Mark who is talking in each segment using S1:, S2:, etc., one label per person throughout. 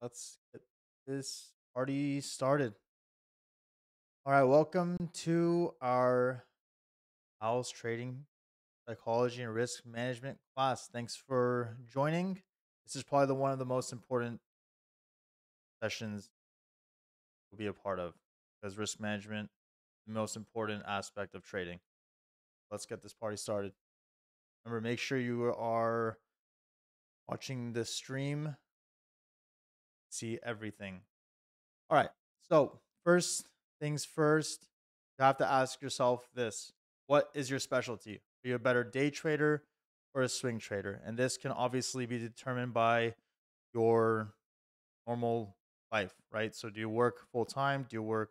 S1: let's get this party started. All right, welcome to our house trading psychology and risk management class. Thanks for joining. This is probably the one of the most important sessions we'll be a part of because risk management the most important aspect of trading. Let's get this party started. Remember, make sure you are watching the stream see everything. All right. So, first things first, you have to ask yourself this What is your specialty? Are you a better day trader or a swing trader? And this can obviously be determined by your normal life, right? So, do you work full time? Do you work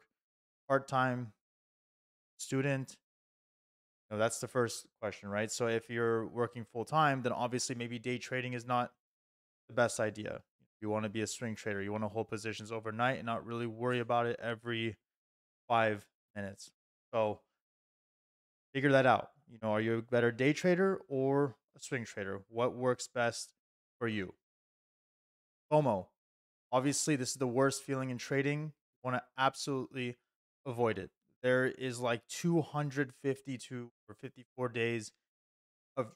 S1: part time? Student? No, that's the first question, right? So, if you're working full time, then obviously maybe day trading is not the best idea. You want to be a swing trader. You want to hold positions overnight and not really worry about it every five minutes. So figure that out. You know, are you a better day trader or a swing trader? What works best for you? FOMO. Obviously, this is the worst feeling in trading. You want to absolutely avoid it. There is like 252 or 54 days of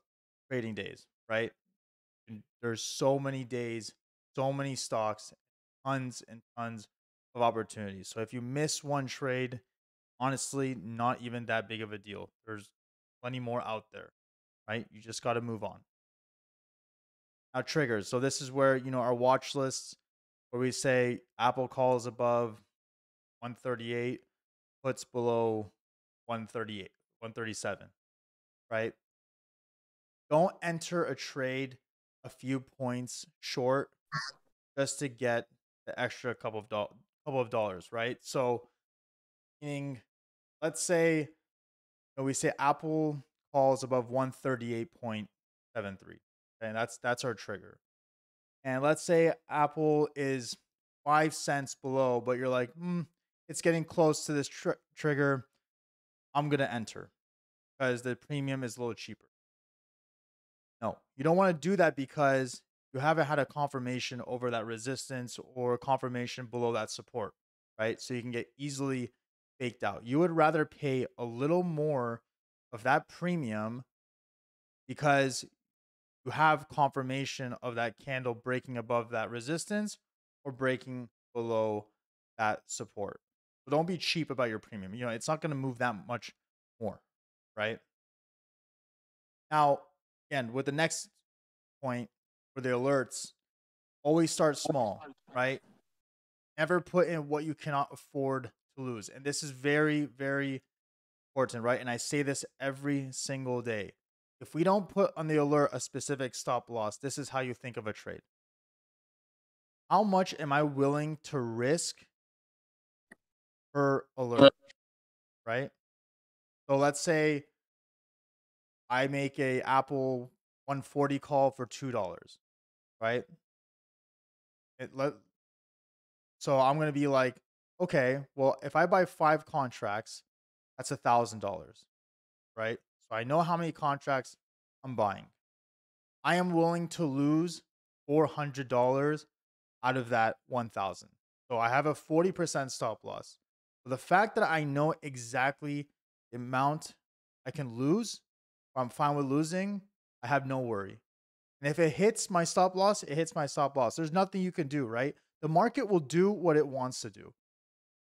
S1: trading days, right? And there's so many days so many stocks, tons and tons of opportunities. So if you miss one trade, honestly, not even that big of a deal. There's plenty more out there, right? You just got to move on. Now, triggers. So this is where, you know, our watch lists where we say Apple calls above 138, puts below 138, 137, right? Don't enter a trade a few points short just to get the extra couple of do- couple of dollars, right? So, meaning, let's say, you know, we say Apple calls above one thirty eight point seven three, and that's that's our trigger. And let's say Apple is five cents below, but you're like, hmm, it's getting close to this tr- trigger. I'm gonna enter because the premium is a little cheaper. No, you don't want to do that because you haven't had a confirmation over that resistance or confirmation below that support, right? So you can get easily faked out. You would rather pay a little more of that premium because you have confirmation of that candle breaking above that resistance or breaking below that support. So don't be cheap about your premium. You know, it's not going to move that much more, right? Now, again, with the next point, for the alerts, always start small, right? Never put in what you cannot afford to lose. And this is very, very important, right? And I say this every single day. If we don't put on the alert a specific stop loss, this is how you think of a trade. How much am I willing to risk per alert? Right? So let's say I make a Apple 140 call for two dollars, right? It so I'm gonna be like, okay, well, if I buy five contracts, that's a thousand dollars, right? So I know how many contracts I'm buying. I am willing to lose four hundred dollars out of that one thousand. So I have a forty percent stop loss. But the fact that I know exactly the amount I can lose, I'm fine with losing, I have no worry. And if it hits my stop loss, it hits my stop loss. There's nothing you can do, right? The market will do what it wants to do.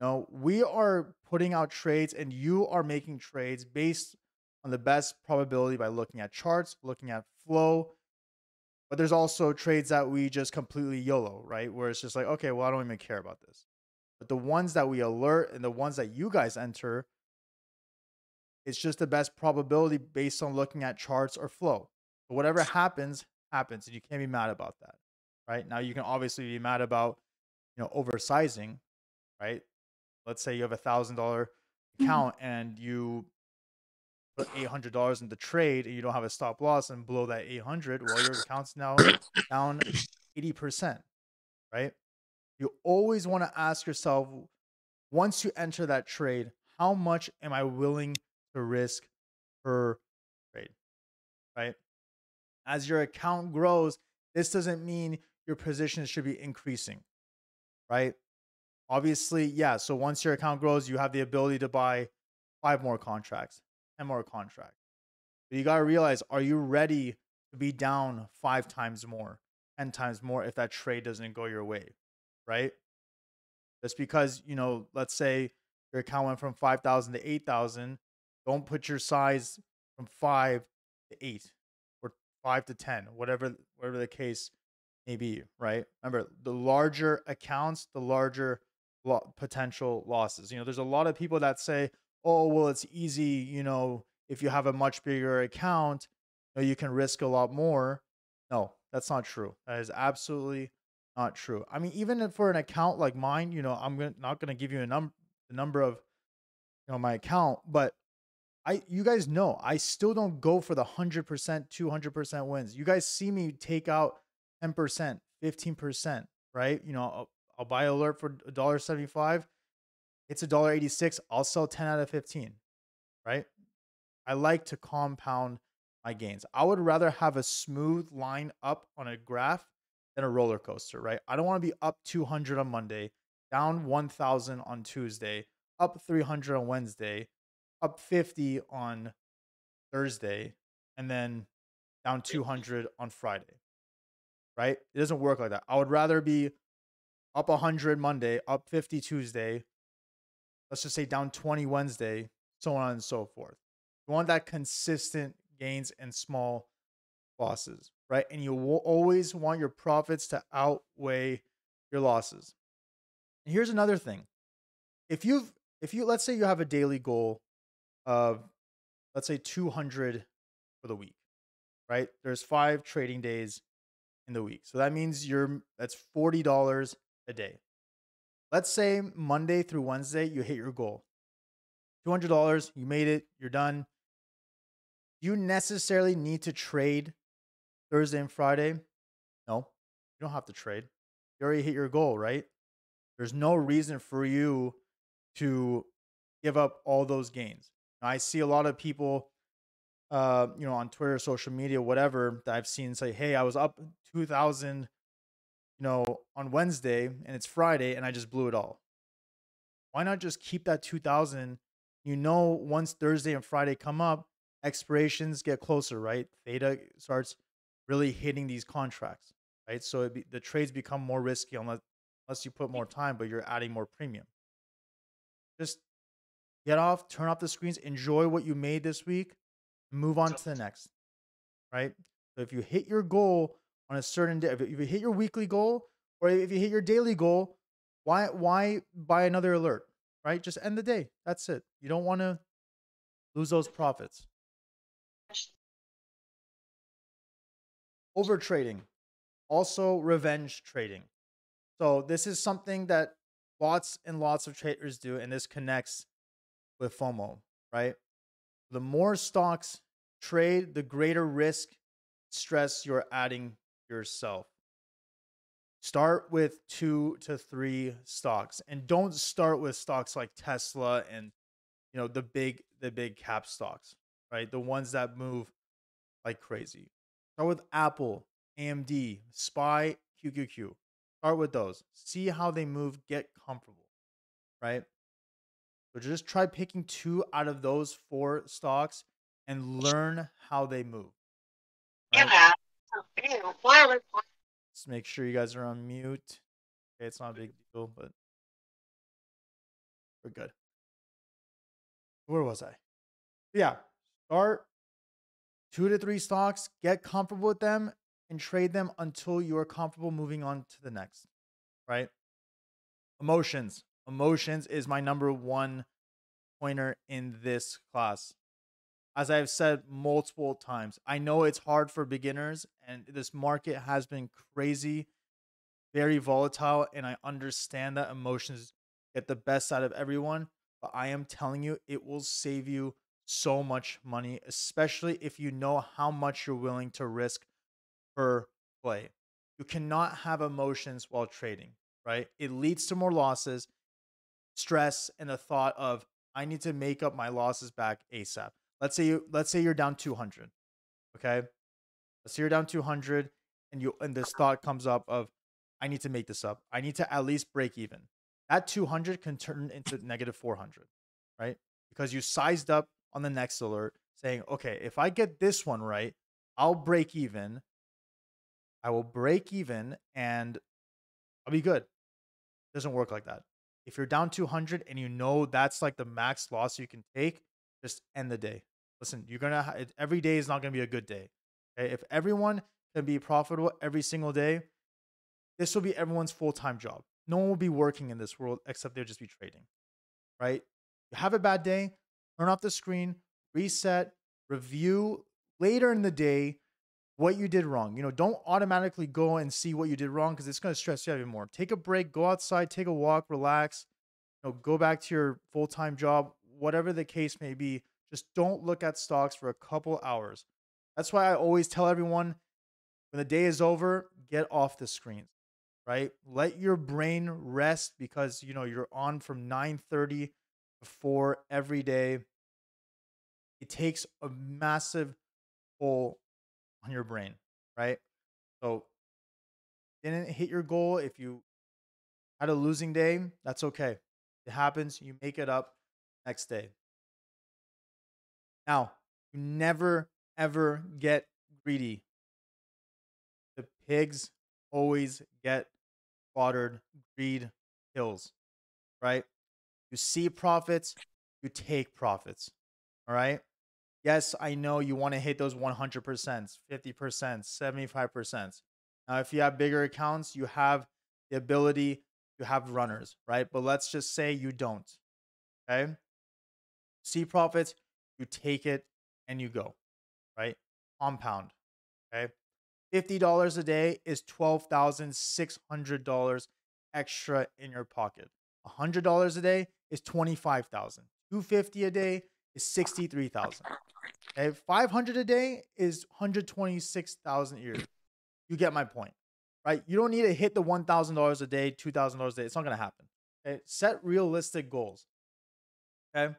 S1: No, we are putting out trades and you are making trades based on the best probability by looking at charts, looking at flow. But there's also trades that we just completely YOLO, right? Where it's just like, okay, well, I don't even care about this. But the ones that we alert and the ones that you guys enter, it's just the best probability based on looking at charts or flow. But whatever happens, happens, and you can't be mad about that, right? Now you can obviously be mad about, you know, oversizing, right? Let's say you have a thousand dollar mm-hmm. account and you put eight hundred dollars in the trade and you don't have a stop loss and below that eight hundred, well, your account's now down eighty percent, right? You always want to ask yourself once you enter that trade, how much am I willing to risk per trade, right? As your account grows, this doesn't mean your positions should be increasing, right? Obviously, yeah. So once your account grows, you have the ability to buy five more contracts, 10 more contracts. But you got to realize are you ready to be down five times more, 10 times more if that trade doesn't go your way, right? Just because, you know, let's say your account went from 5,000 to 8,000, don't put your size from 5 to 8 5 to 10, whatever whatever the case may be, right? Remember, the larger accounts, the larger lo- potential losses. You know, there's a lot of people that say, "Oh, well, it's easy, you know, if you have a much bigger account, you, know, you can risk a lot more." No, that's not true. That is absolutely not true. I mean, even for an account like mine, you know, I'm not going to give you a number the number of you know my account, but I you guys know I still don't go for the 100%, 200% wins. You guys see me take out 10%, 15%, right? You know, I'll, I'll buy alert for $1.75. It's $1.86. I'll sell 10 out of 15, right? I like to compound my gains. I would rather have a smooth line up on a graph than a roller coaster, right? I don't want to be up 200 on Monday, down 1000 on Tuesday, up 300 on Wednesday, up 50 on Thursday, and then down 200 on Friday. Right? It doesn't work like that. I would rather be up 100 Monday, up 50 Tuesday, let's just say down 20 Wednesday, so on and so forth. You want that consistent gains and small losses, right? And you will always want your profits to outweigh your losses. And here's another thing. If you've if you let's say you have a daily goal of let's say 200 for the week, right? There's 5 trading days in the week. So that means you're that's $40 a day. Let's say Monday through Wednesday you hit your goal. $200, you made it, you're done. You necessarily need to trade Thursday and Friday? No, you don't have to trade. You already hit your goal, right? There's no reason for you to give up all those gains. I see a lot of people, uh, you know, on Twitter, social media, whatever, that I've seen say, "Hey, I was up 2,000, you know, on Wednesday, and it's Friday, and I just blew it all." Why not just keep that 2,000? You know, once Thursday and Friday come up, expirations get closer, right? Theta starts really hitting these contracts, right? So be, the trades become more risky unless unless you put more time, but you're adding more premium. Just get off, turn off the screens, enjoy what you made this week, move on to the next, right? So if you hit your goal on a certain day, if you hit your weekly goal or if you hit your daily goal, why why buy another alert, right? Just end the day. That's it. You don't want to lose those profits. over trading, also revenge trading. So this is something that lots and lots of traders do, and this connects with FOMO, right? The more stocks trade, the greater risk, stress you're adding yourself. Start with two to three stocks, and don't start with stocks like Tesla and you know the big the big cap stocks, right? The ones that move like crazy. Start with Apple, AMD, SPY, QQQ. Start with those. See how they move. Get comfortable, right? So just try picking two out of those four stocks and learn how they move. Right? Let's make sure you guys are on mute. Okay, it's not a big deal, but we're good. Where was I? Yeah, start two to three stocks, get comfortable with them, and trade them until you are comfortable moving on to the next. Right? Emotions. Emotions is my number one pointer in this class. As I've said multiple times, I know it's hard for beginners, and this market has been crazy, very volatile, and I understand that emotions get the best out of everyone. But I am telling you, it will save you so much money, especially if you know how much you're willing to risk per play. You cannot have emotions while trading, right? It leads to more losses, stress, and the thought of I need to make up my losses back ASAP. Let's say you let's say you're down 200. Okay? Let's say you're down 200 and you and this thought comes up of I need to make this up. I need to at least break even. That 200 can turn into negative 400, right? Because you sized up on the next alert saying, okay, if I get this one right, I'll break even. I will break even and I'll be good. It doesn't work like that. If you're down 200 and you know that's like the max loss you can take, just end the day. Listen, you're gonna ha- every day is not gonna be a good day. Okay, if everyone can be profitable every single day, this will be everyone's full time job. No one will be working in this world except they'll just be trading. Right? You have a bad day, turn off the screen, reset, review later in the day what you did wrong. You know, don't automatically go and see what you did wrong because it's going to stress you out even more. Take a break, go outside, take a walk, relax, you know, go back to your full time job, whatever the case may be. Just don't look at stocks for a couple hours. That's why I always tell everyone when the day is over, get off the screens, right? Let your brain rest because you know you're on from 9:30 to 4 every day. It takes a massive toll on your brain, right? So didn't hit your goal if you had a losing day, that's okay. It happens, you make it up next day. Now, you never ever get greedy. The pigs always get slaughtered. Greed kills, right? You see profits, you take profits. All right. Yes, I know you want to hit those 100%, 50%, 75%. Now, if you have bigger accounts, you have the ability to have runners, right? But let's just say you don't. Okay. See profits, you take it and you go, right? Compound. Okay. $50 a day is $12,600 extra in your pocket. $100 a day is 25,000. 250 a day is 63,000. Okay, 500 a day is 126,000 a year. You get my point, right? You don't need to hit the $1,000 a day, $2,000 a day. It's not going to happen. Okay, set realistic goals. Okay.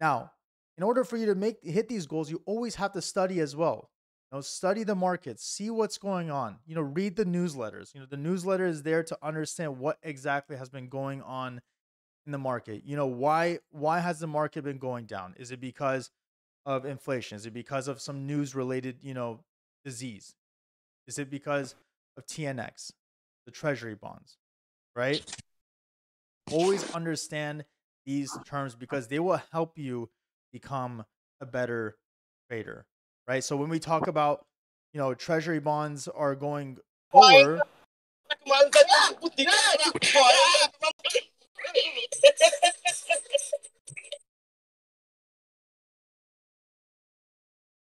S1: Now, in order for you to make hit these goals, you always have to study as well. You know, study the markets, see what's going on. You know, read the newsletters. You know, the newsletter is there to understand what exactly has been going on in the market. You know, why why has the market been going down? Is it because of inflation? Is it because of some news related, you know, disease? Is it because of TNX, the treasury bonds, right? Always understand these terms because they will help you become a better trader, right? So when we talk about, you know, treasury bonds are going lower.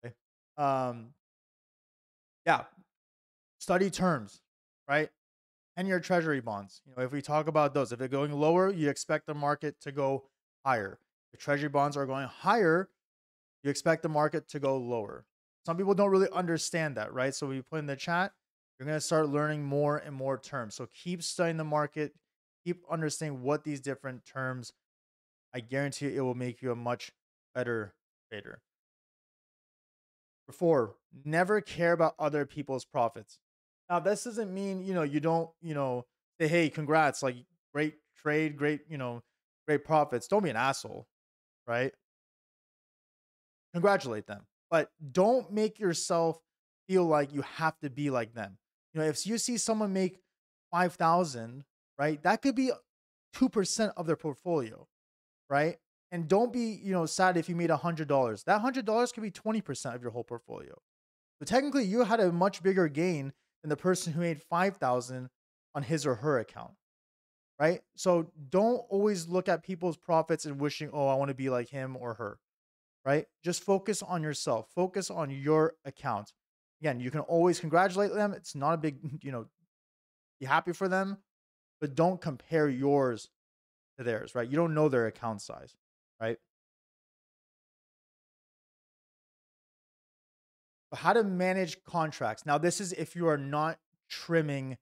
S1: um, yeah, study terms, right? And your treasury bonds. You know, if we talk about those, if they're going lower, you expect the market to go higher. If treasury bonds are going higher, you expect the market to go lower. Some people don't really understand that, right? So we put in the chat, you're going to start learning more and more terms. So keep studying the market, keep understanding what these different terms. I guarantee it will make you a much better trader. Four, never care about other people's profits. Now, this doesn't mean, you know, you don't, you know, say, hey, congrats, like great trade, great, you know, great profits. Don't be an asshole, right? Congratulate them. But don't make yourself feel like you have to be like them. You know, if you see someone make 5,000, right, that could be 2% of their portfolio, right? And don't be, you know, sad if you made $100. That $100 could be 20% of your whole portfolio. So technically you had a much bigger gain than the person who made 5,000 on his or her account. Right? So don't always look at people's profits and wishing, "Oh, I want to be like him or her." Right? Just focus on yourself. Focus on your account. Again, you can always congratulate them. It's not a big, you know, be happy for them, but don't compare yours to theirs, right? You don't know their account size right? But How to manage contracts. Now, this is if you are not trimming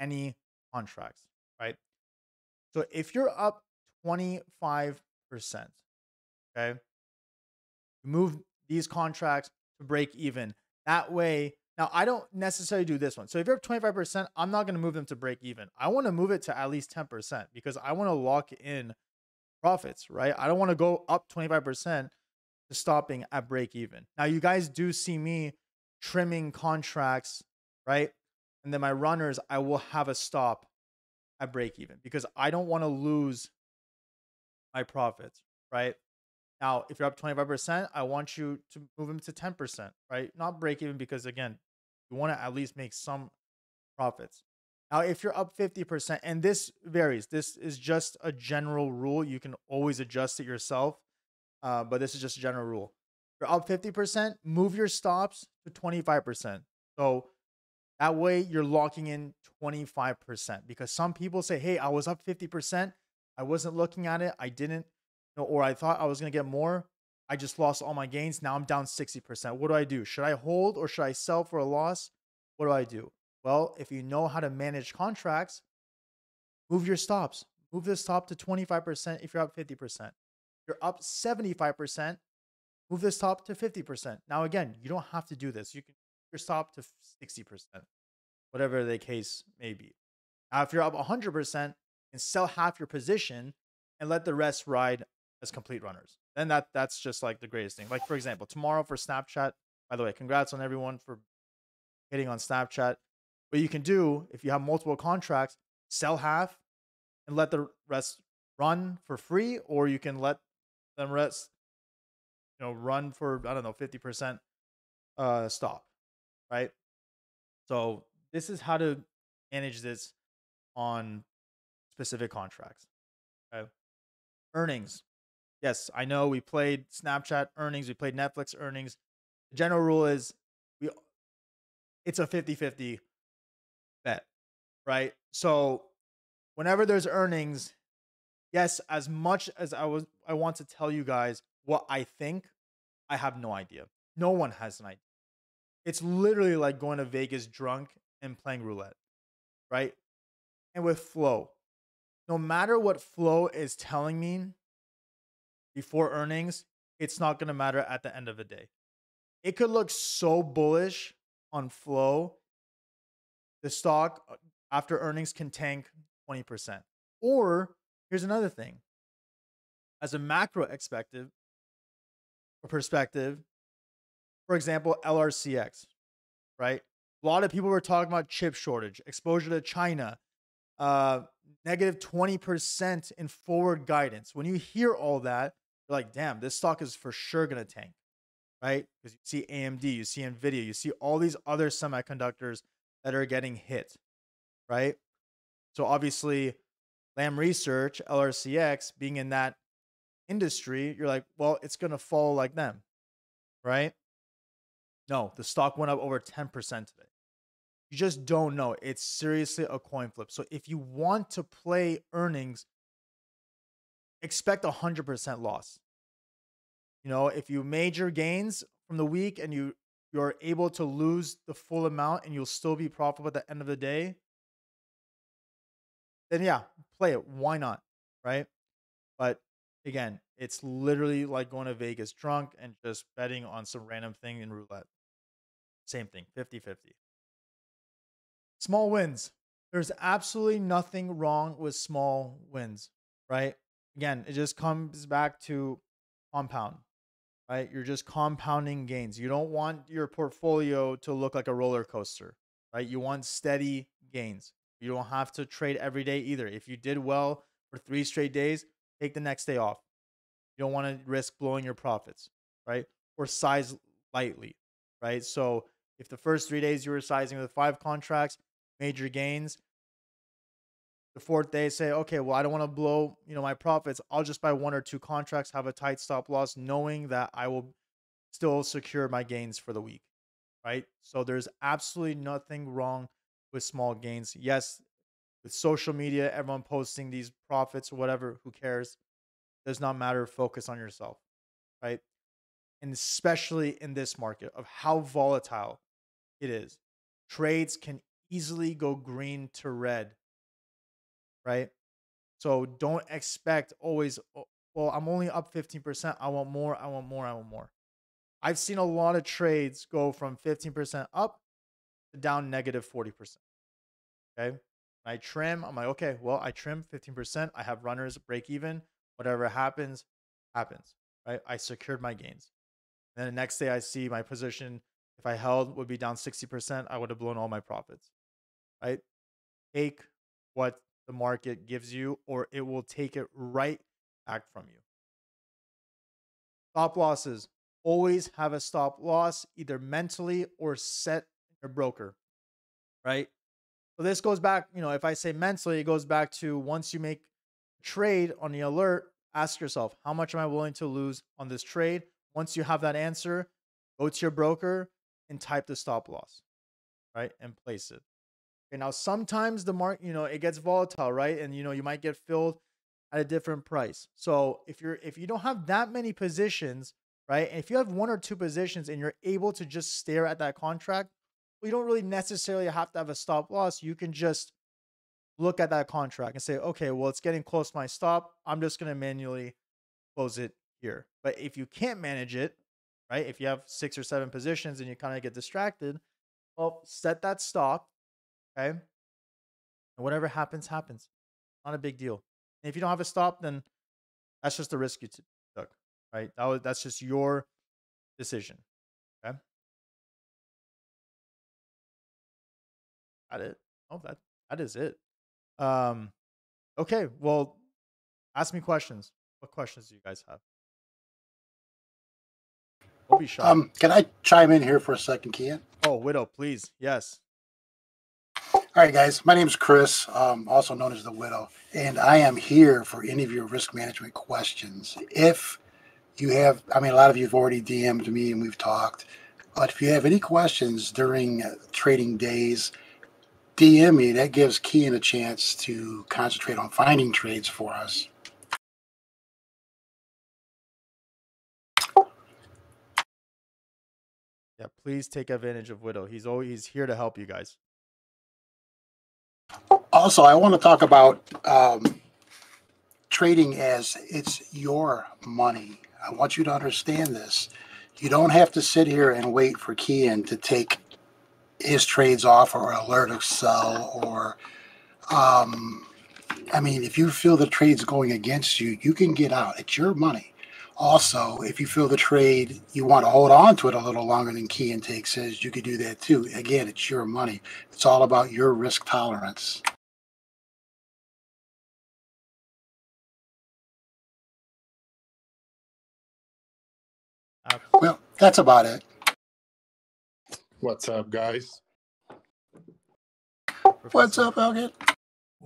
S1: any contracts, right? So if you're up 25%, okay, move these contracts to break even. That way, Now, I don't necessarily do this one. So if you're up 25%, I'm not going to move them to break even. I want to move it to at least 10% because I want to lock in profits, right? I don't want to go up 25% to stopping at break even. Now, you guys do see me trimming contracts, right? And then my runners, I will have a stop at break even because I don't want to lose my profits, right? Now, if you're up 25%, I want you to move them to 10%, right? Not break even because again, you want to at least make some profits. Now, if you're up 50%, and this varies, this is just a general rule. You can always adjust it yourself, uh, but this is just a general rule. If you're up 50%, move your stops to 25%. So that way you're locking in 25% because some people say, hey, I was up 50%. I wasn't looking at it. I didn't or I thought I was going to get more. I just lost all my gains. Now I'm down 60%. What do I do? Should I hold or should I sell for a loss? What do I do? Well, if you know how to manage contracts, move your stops. Move the stop to 25% if you're up 50%. If you're up 75%, move the stop to 50%. Now, again, you don't have to do this. You can your stop to 60%, whatever the case may be. Now, if you're up 100%, and sell half your position and let the rest ride as complete runners. Then that that's just like the greatest thing. Like for example, tomorrow for Snapchat. By the way, congrats on everyone for hitting on Snapchat. What you can do if you have multiple contracts, sell half and let the rest run for free, or you can let them rest, you know, run for I don't know fifty percent uh stop, right? So this is how to manage this on specific contracts. Okay. Earnings. Yes, I know we played Snapchat earnings, we played Netflix earnings. The general rule is we it's a 50-50 bet, right? So whenever there's earnings, yes, as much as I was I want to tell you guys what I think, I have no idea. No one has an idea. It's literally like going to Vegas drunk and playing roulette, right? And with flow, no matter what flow is telling me before earnings, it's not going to matter at the end of the day. It could look so bullish on flow. The stock uh, after earnings can tank 20%. Or here's another thing. As a macro expected perspective, for example, LRCX, right? A lot of people were talking about chip shortage, exposure to China, uh, negative 20% in forward guidance. When you hear all that, like, damn, this stock is for sure to tank, right? Because you see AMD, you see NVIDIA, you see all these other semiconductors that are getting hit, right? So obviously, Lam Research, LRCX, being in that industry, you're like, well, it's to fall like them, right? No, the stock went up over 10% today. You just don't know. It's seriously a coin flip. So if you want to play earnings, expect a 100% loss. You know, if you major gains from the week and you you're able to lose the full amount and you'll still be profitable at the end of the day, then yeah, play it. Why not? Right? But again, it's literally like going to Vegas drunk and just betting on some random thing in roulette. Same thing, 50 50. Small wins. There's absolutely nothing wrong with small wins, right? Again, it just comes back to compound, right? You're just compounding gains. You don't want your portfolio to look like a roller coaster, right? You want steady gains. You don't have to trade every day either. If you did well for three straight days, take the next day off. You don't want to risk blowing your profits, right? Or size lightly, right? So if the first three days you were sizing with five contracts, major gains. The fourth day, say, okay, well, I don't want to blow, you know, my profits. I'll just buy one or two contracts, have a tight stop loss, knowing that I will still secure my gains for the week, right? So there's absolutely nothing wrong with small gains. Yes, with social media, everyone posting these profits or whatever, who cares? Does not matter. Focus on yourself, right? And especially in this market of how volatile it is. Trades can easily go green to red, right? So don't expect always, oh, well, I'm only up 15%. I want more. I want more. I want more. I've seen a lot of trades go from 15% up to down negative 40%. Okay. I trim, I'm like, okay, well, I trim 15%. I have runners break even. Whatever happens, happens. Right. I secured my gains. And then the next day I see my position, if I held, would be down 60%. I would have blown all my profits. Right. Take what the market gives you, or it will take it right back from you. Stop losses. Always have a stop loss, either mentally or set your broker. Right. So this goes back, you know, if I say mentally, it goes back to once you make a trade on the alert, ask yourself, how much am I willing to lose on this trade? Once you have that answer, go to your broker and type the stop loss, right? And place it. Now sometimes the market, you know, it gets volatile, right? And you know, you might get filled at a different price. So if you're if you don't have that many positions, right? And if you have one or two positions and you're able to just stare at that contract, well, you don't really necessarily have to have a stop loss. You can just look at that contract and say, okay, well, it's getting close to my stop. I'm just going to manually close it here. But if you can't manage it, right? If you have six or seven positions and you kind of get distracted, well, set that stop, okay? And whatever happens, happens. Not a big deal. And if you don't have a stop, then that's just the risk you took, right? That was, that's just your decision, okay? Got it. Oh, that that is it. Um, okay. Well, ask me questions. What questions do you guys have? Don't be shy.
S2: Um, can I chime in here for a second, Kian?
S1: oh, Widow, please. Yes.
S2: All right, guys. My name is Chris, um, also known as the Widow, and I am here for any of your risk management questions. If you have, I mean, a lot of you have already DM'd me and we've talked, but if you have any questions during uh, trading days, DM me. That gives Kian a chance to concentrate on finding trades for us.
S1: Yeah, please take advantage of Widow. He's always he's here to help you guys.
S2: Also, I want to talk about um, trading as it's your money. I want you to understand this. You don't have to sit here and wait for Kian to take his trades off or alert sell or um, I mean, if you feel the trade's going against you, you can get out. It's your money. Also, if you feel the trade, you want to hold on to it a little longer than key intake says, you could do that too. Again, it's your money. It's all about your risk tolerance.
S1: Absolutely.
S2: Well, that's about it.
S3: What's up, guys?
S2: What's up, Elgit?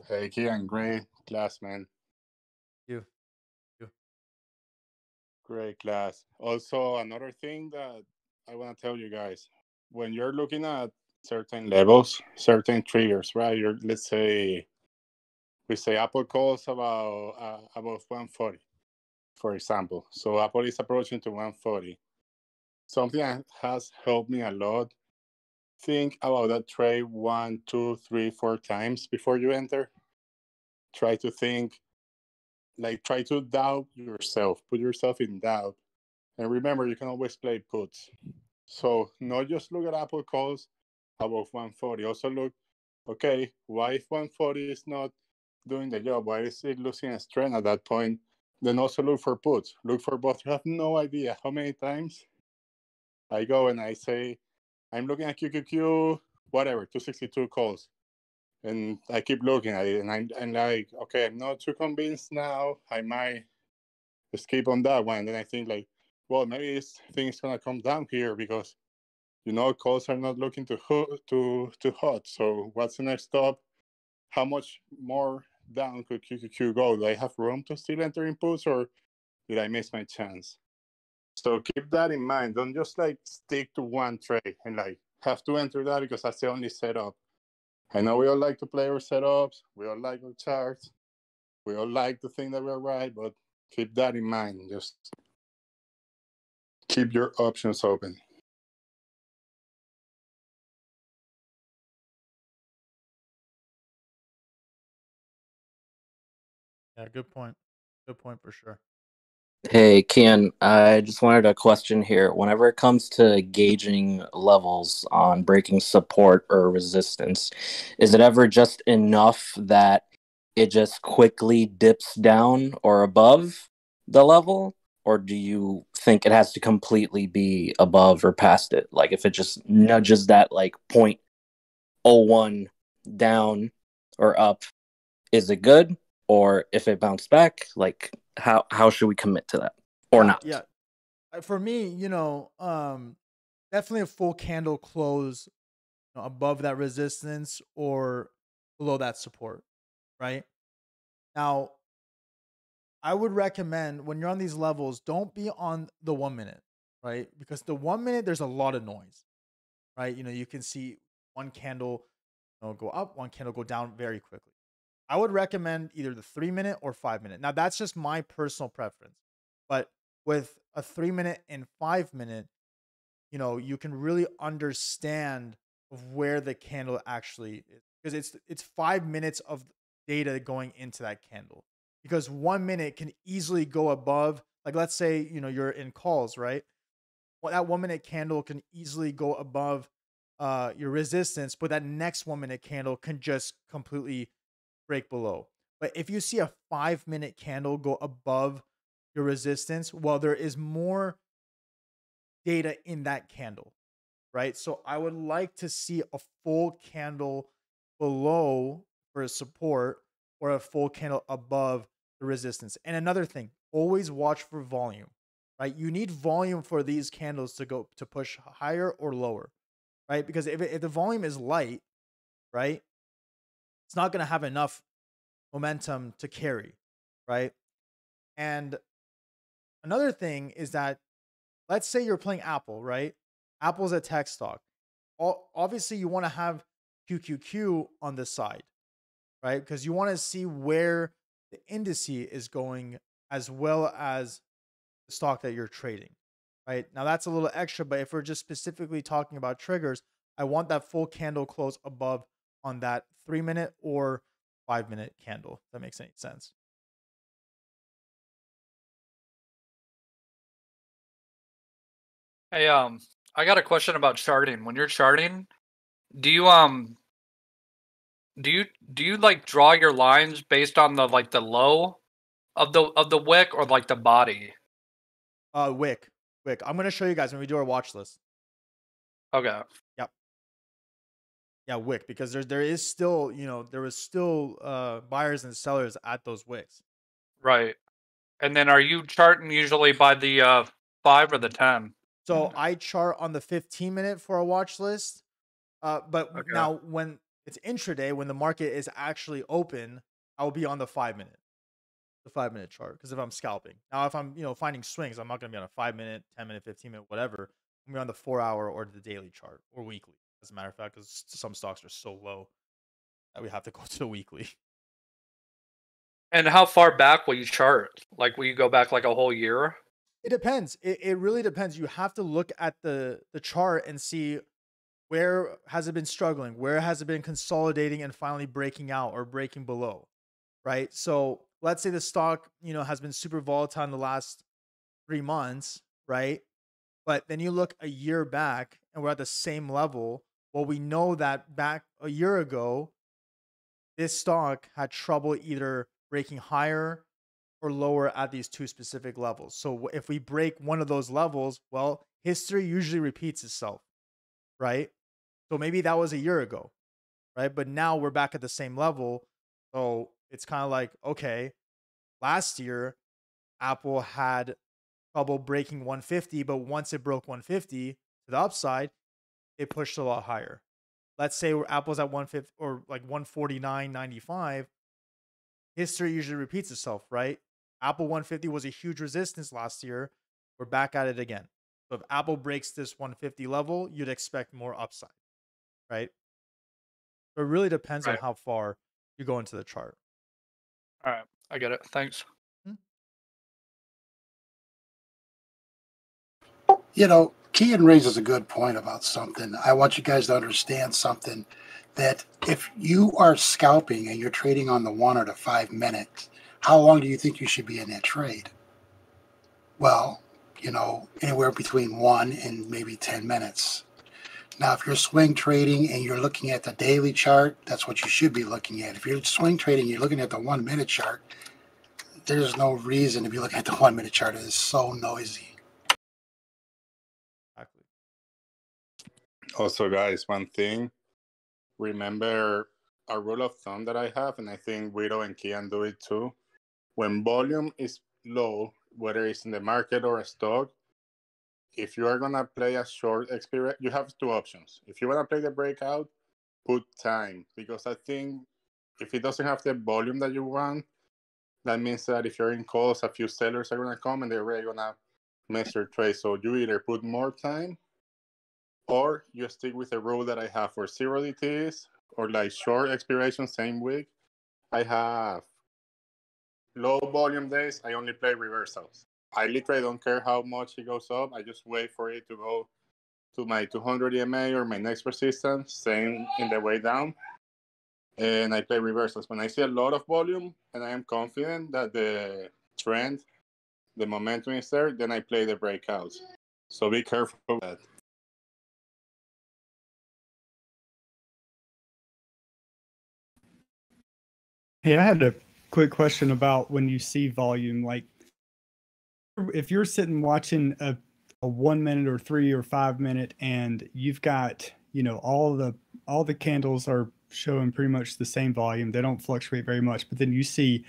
S3: Hey, Kian, great class, man.
S1: You. You.
S3: Great class. Also, another thing that I want to tell you guys when you're looking at certain levels, certain triggers, right? You're, let's say, we say Apple calls about uh, above 140, for example. So Apple is approaching to 140. Something that has helped me a lot. Think about that trade one, two, three, four times before you enter. Try to think, like, try to doubt yourself, put yourself in doubt. And remember, you can always play puts. So, not just look at Apple calls above 140. Also, look, okay, why if 140 is not doing the job? Why is it losing strength at that point? Then also look for puts. Look for both. You have no idea how many times I go and I say, I'm looking at QQQ, whatever, 262 calls. And I keep looking at it and I'm, I'm like, okay, I'm not too convinced now. I might skip on that one. And then I think like, well, maybe this thing is gonna come down here because you know calls are not looking too too too hot. So what's the next stop? How much more down could QQQ go? Do I have room to still enter inputs or did I miss my chance? So keep that in mind. Don't just like stick to one trade and like have to enter that because that's the only setup. I know we all like to play our setups, we all like our charts, we all like to think that we're right, but keep that in mind. Just keep your options open.
S1: Yeah, good point. Good point for sure.
S4: Hey, Kian, I just wanted a question here. Whenever it comes to gauging levels on breaking support or resistance, is it ever just enough that it just quickly dips down or above the level? Or do you think it has to completely be above or past it? Like if it just nudges that like 0.01 down or up, is it good? Or if it bounced back, like how how should we commit to that or
S1: Yeah,
S4: not?
S1: Yeah. Uh, For me, you know, um, definitely a full candle close you know, above that resistance or below that support, right? Now, I would recommend when you're on these levels, don't be on the one minute, right? Because the one minute, there's a lot of noise, right? You know, you can see one candle you know, go up, one candle go down very quickly. I would recommend either the three minute or five minute. Now, that's just my personal preference. But with a three minute and five minute, you know, you can really understand where the candle actually is because it's it's five minutes of data going into that candle. Because one minute can easily go above, like let's say you know you're in calls, right? Well, that one minute candle can easily go above uh your resistance, but that next one minute candle can just completely break below. But if you see a five minute candle go above your resistance, well, there is more data in that candle, right? So I would like to see a full candle below for a support or a full candle above the resistance. And another thing, always watch for volume, right? You need volume for these candles to go to push higher or lower, right? Because if, if the volume is light, right, it's not going to have enough momentum to carry, right? And another thing is that let's say you're playing Apple, right? Apple's a tech stock. Obviously, you want to have QQQ on the side, right? Because you want to see where the indice is going as well as the stock that you're trading, right? Now, that's a little extra, but if we're just specifically talking about triggers, I want that full candle close above on that three minute or five minute candle. If that makes any sense.
S5: Hey, um, I got a question about charting. When you're charting, do you um do you do you like draw your lines based on the like the low of the of the wick or like the body?
S1: Uh, Wick, Wick. I'm gonna show you guys when we do our watch list.
S5: Okay.
S1: Yeah, Wick, because there there is still, you know, there was still uh buyers and sellers at those wicks.
S5: Right. And then are you charting usually by the uh five or the ten?
S1: So I chart on the 15 minute for a watch list. Uh, but
S5: Okay.
S1: now when it's intraday, when the market is actually open, I will be on the five minute, the five minute chart. Because if I'm scalping, now if I'm you know finding swings, I'm not gonna be on a five minute, 10 minute, 15 minute, whatever. I'm be on the four hour or the daily chart or weekly. As a matter of fact, because some stocks are so low that we have to go to the weekly.
S5: And how far back will you chart? Like will you go back like a whole year?
S1: It depends. It, it really depends. You have to look at the the chart and see where has it been struggling, where has it been consolidating and finally breaking out or breaking below, right? So let's say the stock, you know, has been super volatile in the last three months, right? But then you look a year back and we're at the same level. Well, we know that back a year ago, this stock had trouble either breaking higher or lower at these two specific levels. So if we break one of those levels, well, history usually repeats itself, right? So maybe that was a year ago, right? But now we're back at the same level. So it's kind of like, okay, last year Apple had trouble breaking 150, but once it broke 150 to the upside, it pushed a lot higher. Let's say we're- Apple's at 150 or like 149.95. History usually repeats itself, right? Apple 150 was a huge resistance last year. We're back at it again. So if Apple breaks this 150 level, you'd expect more upside, right? So it really depends on how far you go into the chart.
S5: All right. I get it. Thanks. Hmm.
S2: You know, Kian raises a good point about something. I want you guys to understand something that if you are scalping and you're trading on the one or the five minutes, how long do you think you should be in that trade? Well, you know, anywhere between one and maybe 10 minutes. Now, if you're swing trading and you're looking at the daily chart, that's what you should be looking at. If you're swing trading, you're looking at the one minute chart, there's no reason to be looking at the one minute chart. It is so noisy.
S3: Also, guys, one thing. Remember a rule of thumb that I have, and I think Widow and Kian do it too. When volume is low, whether it's in the market or a stock, if you are gonna play a short experience, you have two options. If you wanna play the breakout, put time because I think if it doesn't have the volume that you want, that means that if you're in calls, a few sellers are gonna come and they're really gonna mess your trade. So you either put more time or you stick with the rule that I have for zero DTEs or like short expiration same week. I have low volume days. I only play reversals. I literally don't care how much it goes up. I just wait for it to go to my 200 EMA or my next resistance, same in the way down. And I play reversals. When I see a lot of volume and I am confident that the trend, the momentum is there, then I play the breakouts. So be careful with that.
S6: Hey, I had a quick question about when you see volume. Like, if you're sitting watching a, a one minute or three or five minute, and you've got, you know, all the all the candles are showing pretty much the same volume. They don't fluctuate very much. But then you see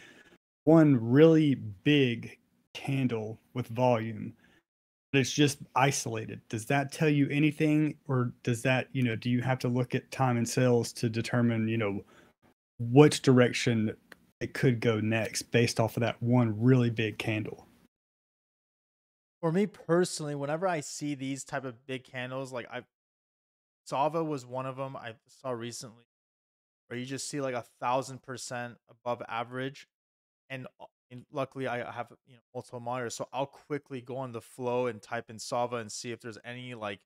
S6: one really big candle with volume, it's just isolated. Does that tell you anything, or does that, you know, do you have to look at time and sales to determine, you know, which direction it could go next based off of that one really big candle?
S1: For me personally, whenever I see these type of big candles, like I, Sava was one of them I saw recently, where you just see like a thousand percent above average, and, uh, and luckily I have you know multiple monitors, so I'll quickly go on the flow and type in Sava and see if there's any like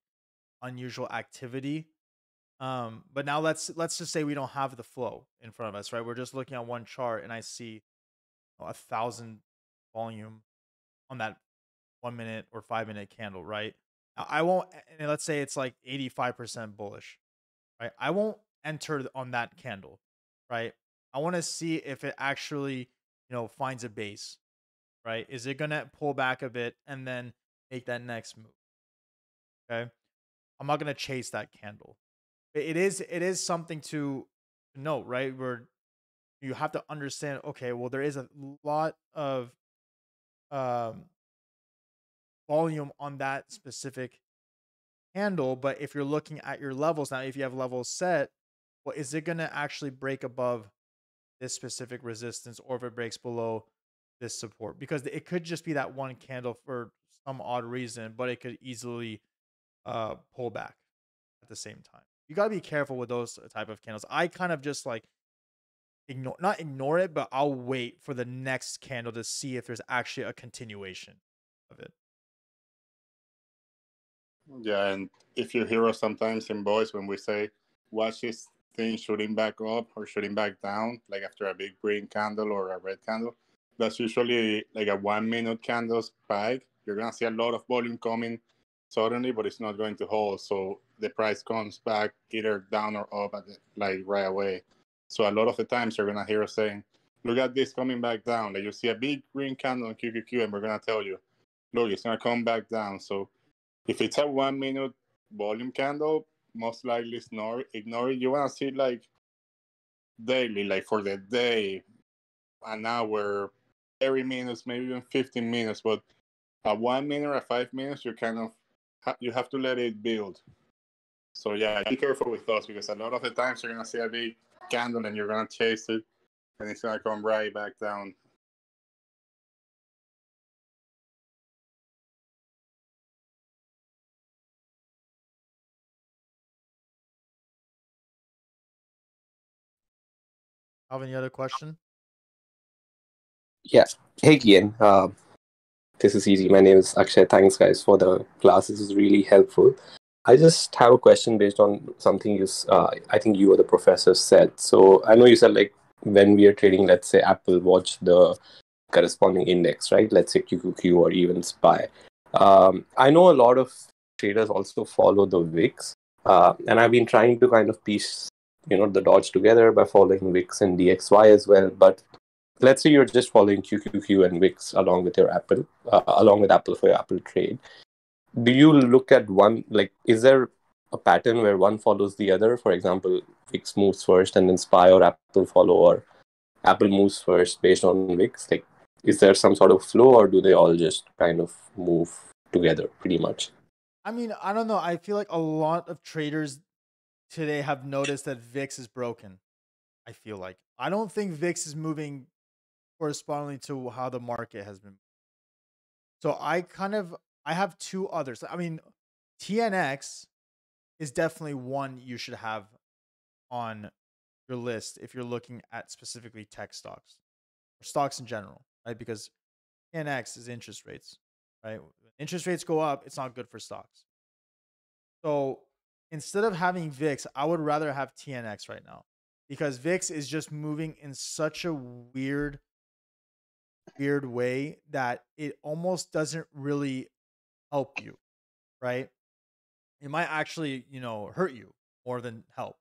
S1: unusual activity. Um, but now let's let's just say we don't have the flow in front of us, right? We're just looking at one chart, and I see a thousand volume on that one minute or five minute candle, right? I won't, and let's say it's like 85% bullish, right? I won't enter on that candle, right? I want to see if it actually, you know, finds a base, right? Is it to pull back a bit and then make that next move? Okay. I'm not to chase that candle. It is, it is something to note, right? Where you have to understand, okay, well, there is a lot of, um, volume on that specific handle. But if you're looking at your levels now, if you have levels set, well, is it going to actually break above this specific resistance or if it breaks below this support? Because it could just be that one candle for some odd reason, but it could easily uh, pull back at the same time. You got to be careful with those uh, type of candles. I kind of just like ignore not ignore it, but I'll wait for the next candle to see if there's actually a continuation of it.
S3: Yeah, and if you hear us sometimes in voice when we say watch this thing shooting back up or shooting back down, like after a big green candle or a red candle, that's usually like a one minute candle spike. You're gonna see a lot of volume coming suddenly, but it's not going to hold. So the price comes back either down or up the, like right away. So a lot of the times you're gonna hear us saying, "Look at this coming back down." Like you see a big green candle on QQQ, and we're gonna tell you, "Look, it's gonna come back down." So if it's a one minute volume candle, most likely ignore ignore it. You wanna see like daily, like for the day, an hour, every minutes, maybe even 15 minutes. But a one minute or five minutes, you kind of you have to let it build. So yeah, be careful with those because a lot of the times you're gonna see a big candle and you're gonna chase it, and it's gonna come right back down.
S1: Have any other question?
S7: Yeah. Hey, Kian. Uh, this is easy. My name is Akshay. Thanks, guys, for the class. This is really helpful. I just have a question based on something you, uh, I think you or the professor said. So I know you said like when we are trading, let's say Apple Watch, the corresponding index, right? Let's say QQQ or even SPY. Um, I know a lot of traders also follow the VIX, uh, and I've been trying to kind of piece, you know, the dots together by following VIX and DXY as well. But let's say you're just following QQQ and VIX along with your Apple, uh, along with Apple for your Apple trade. Do you look at one like? Is there a pattern where one follows the other? For example, VIX moves first and then SPY or Apple follow, or Apple moves first based on VIX. Like, is there some sort of flow, or do they all just kind of move together pretty much?
S1: I mean, I don't know. I feel like a lot of traders today have noticed that VIX is broken. I feel like I don't think VIX is moving correspondingly to how the market has been. So I kind of I have two others. I mean, TNX is definitely one you should have on your list if you're looking at specifically tech stocks or stocks in general, right? Because TNX is interest rates, right? interest rates go up, it's not good for stocks. So instead of having VIX, I would rather have TNX right now because VIX is just moving in such a weird, weird way that it almost doesn't really help you, right? It might actually, you know, hurt you more than help.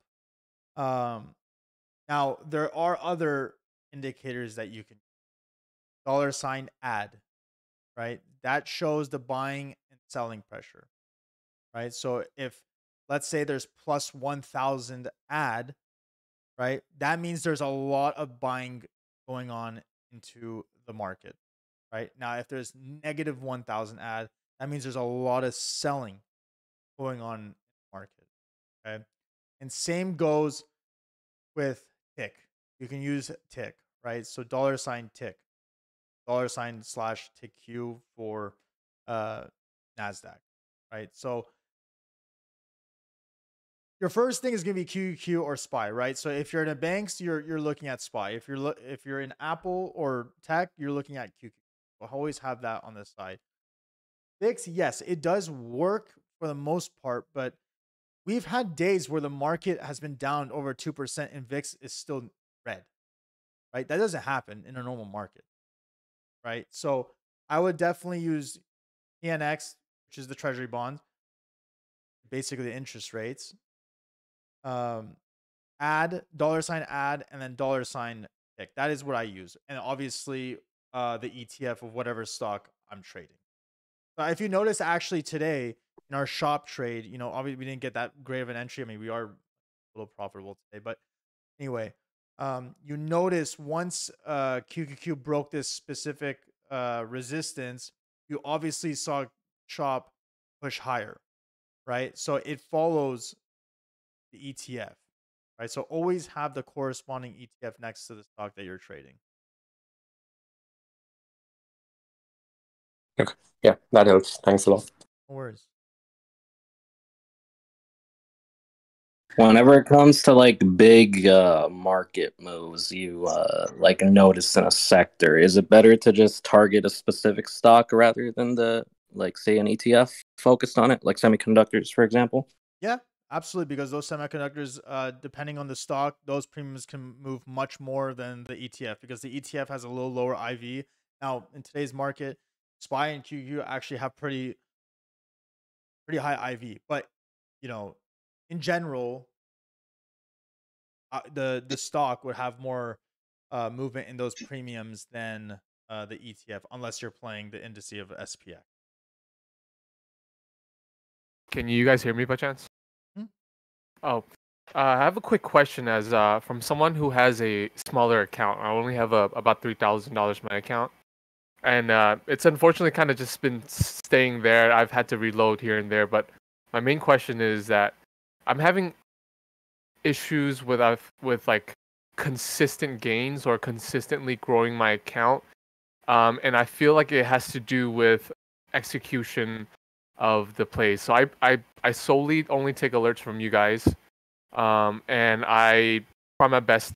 S1: Um, now there are other indicators that you can dollar sign add, right? That shows the buying and selling pressure, right? So if let's say there's plus 1000 add, right? That means there's a lot of buying going on into the market, right? Now, if there's negative 1000 ad, that means there's a lot of selling going on in the market, okay? And same goes with tick. You can use tick, right? So dollar sign tick dollar sign slash TQ for uh, NASDAQ, right? So your first thing is going to be QQQ or SPY, right? So if you're in a banks, you're you're looking at SPY. If you're lo- if you're in Apple or tech, you're looking at QQQ. We'll always have that on this side. VIX, yes, it does work for the most part, but we've had days where the market has been down over 2% and VIX is still red, right? That doesn't happen in a normal market right? So I would definitely use TNX, which is the treasury bond, basically the interest rates. Um, add dollar sign add and then dollar sign tick. That is what I use, and obviously uh, the ETF of whatever stock I'm trading. But if you notice, actually today in our shop trade, you know, obviously we didn't get that great of an entry. I mean, we are a little profitable today, but anyway, um, you notice once uh, QQQ broke this specific uh, resistance, you obviously saw SHOP push higher, right? So it follows the ETF, right? So always have the corresponding ETF next to the stock that you're trading.
S7: Okay. Yeah, that helps. Thanks a lot.
S1: No worries.
S4: Whenever it comes to like big uh, market moves, you uh, like notice in a sector, is it better to just target a specific stock rather than the like say an ETF focused on it, like semiconductors, for example?
S1: Yeah, absolutely. Because those semiconductors, uh, depending on the stock, those premiums can move much more than the ETF because the ETF has a little lower IV. Now, in today's market, SPY and QQ actually have pretty pretty high IV, but you know in general, uh, the the stock would have more uh, movement in those premiums than uh, the ETF, unless you're playing the indice of SPX.
S8: Can you guys hear me by chance? Oh, uh, I have a quick question. As uh, from someone who has a smaller account, I only have a, about three thousand dollars in my account, and uh, it's unfortunately kind of just been staying there. I've had to reload here and there, but my main question is that I'm having issues with uh, with like consistent gains or consistently growing my account. Um, and I feel like it has to do with execution of the plays. So I, I, I solely only take alerts from you guys. Um, and I try my best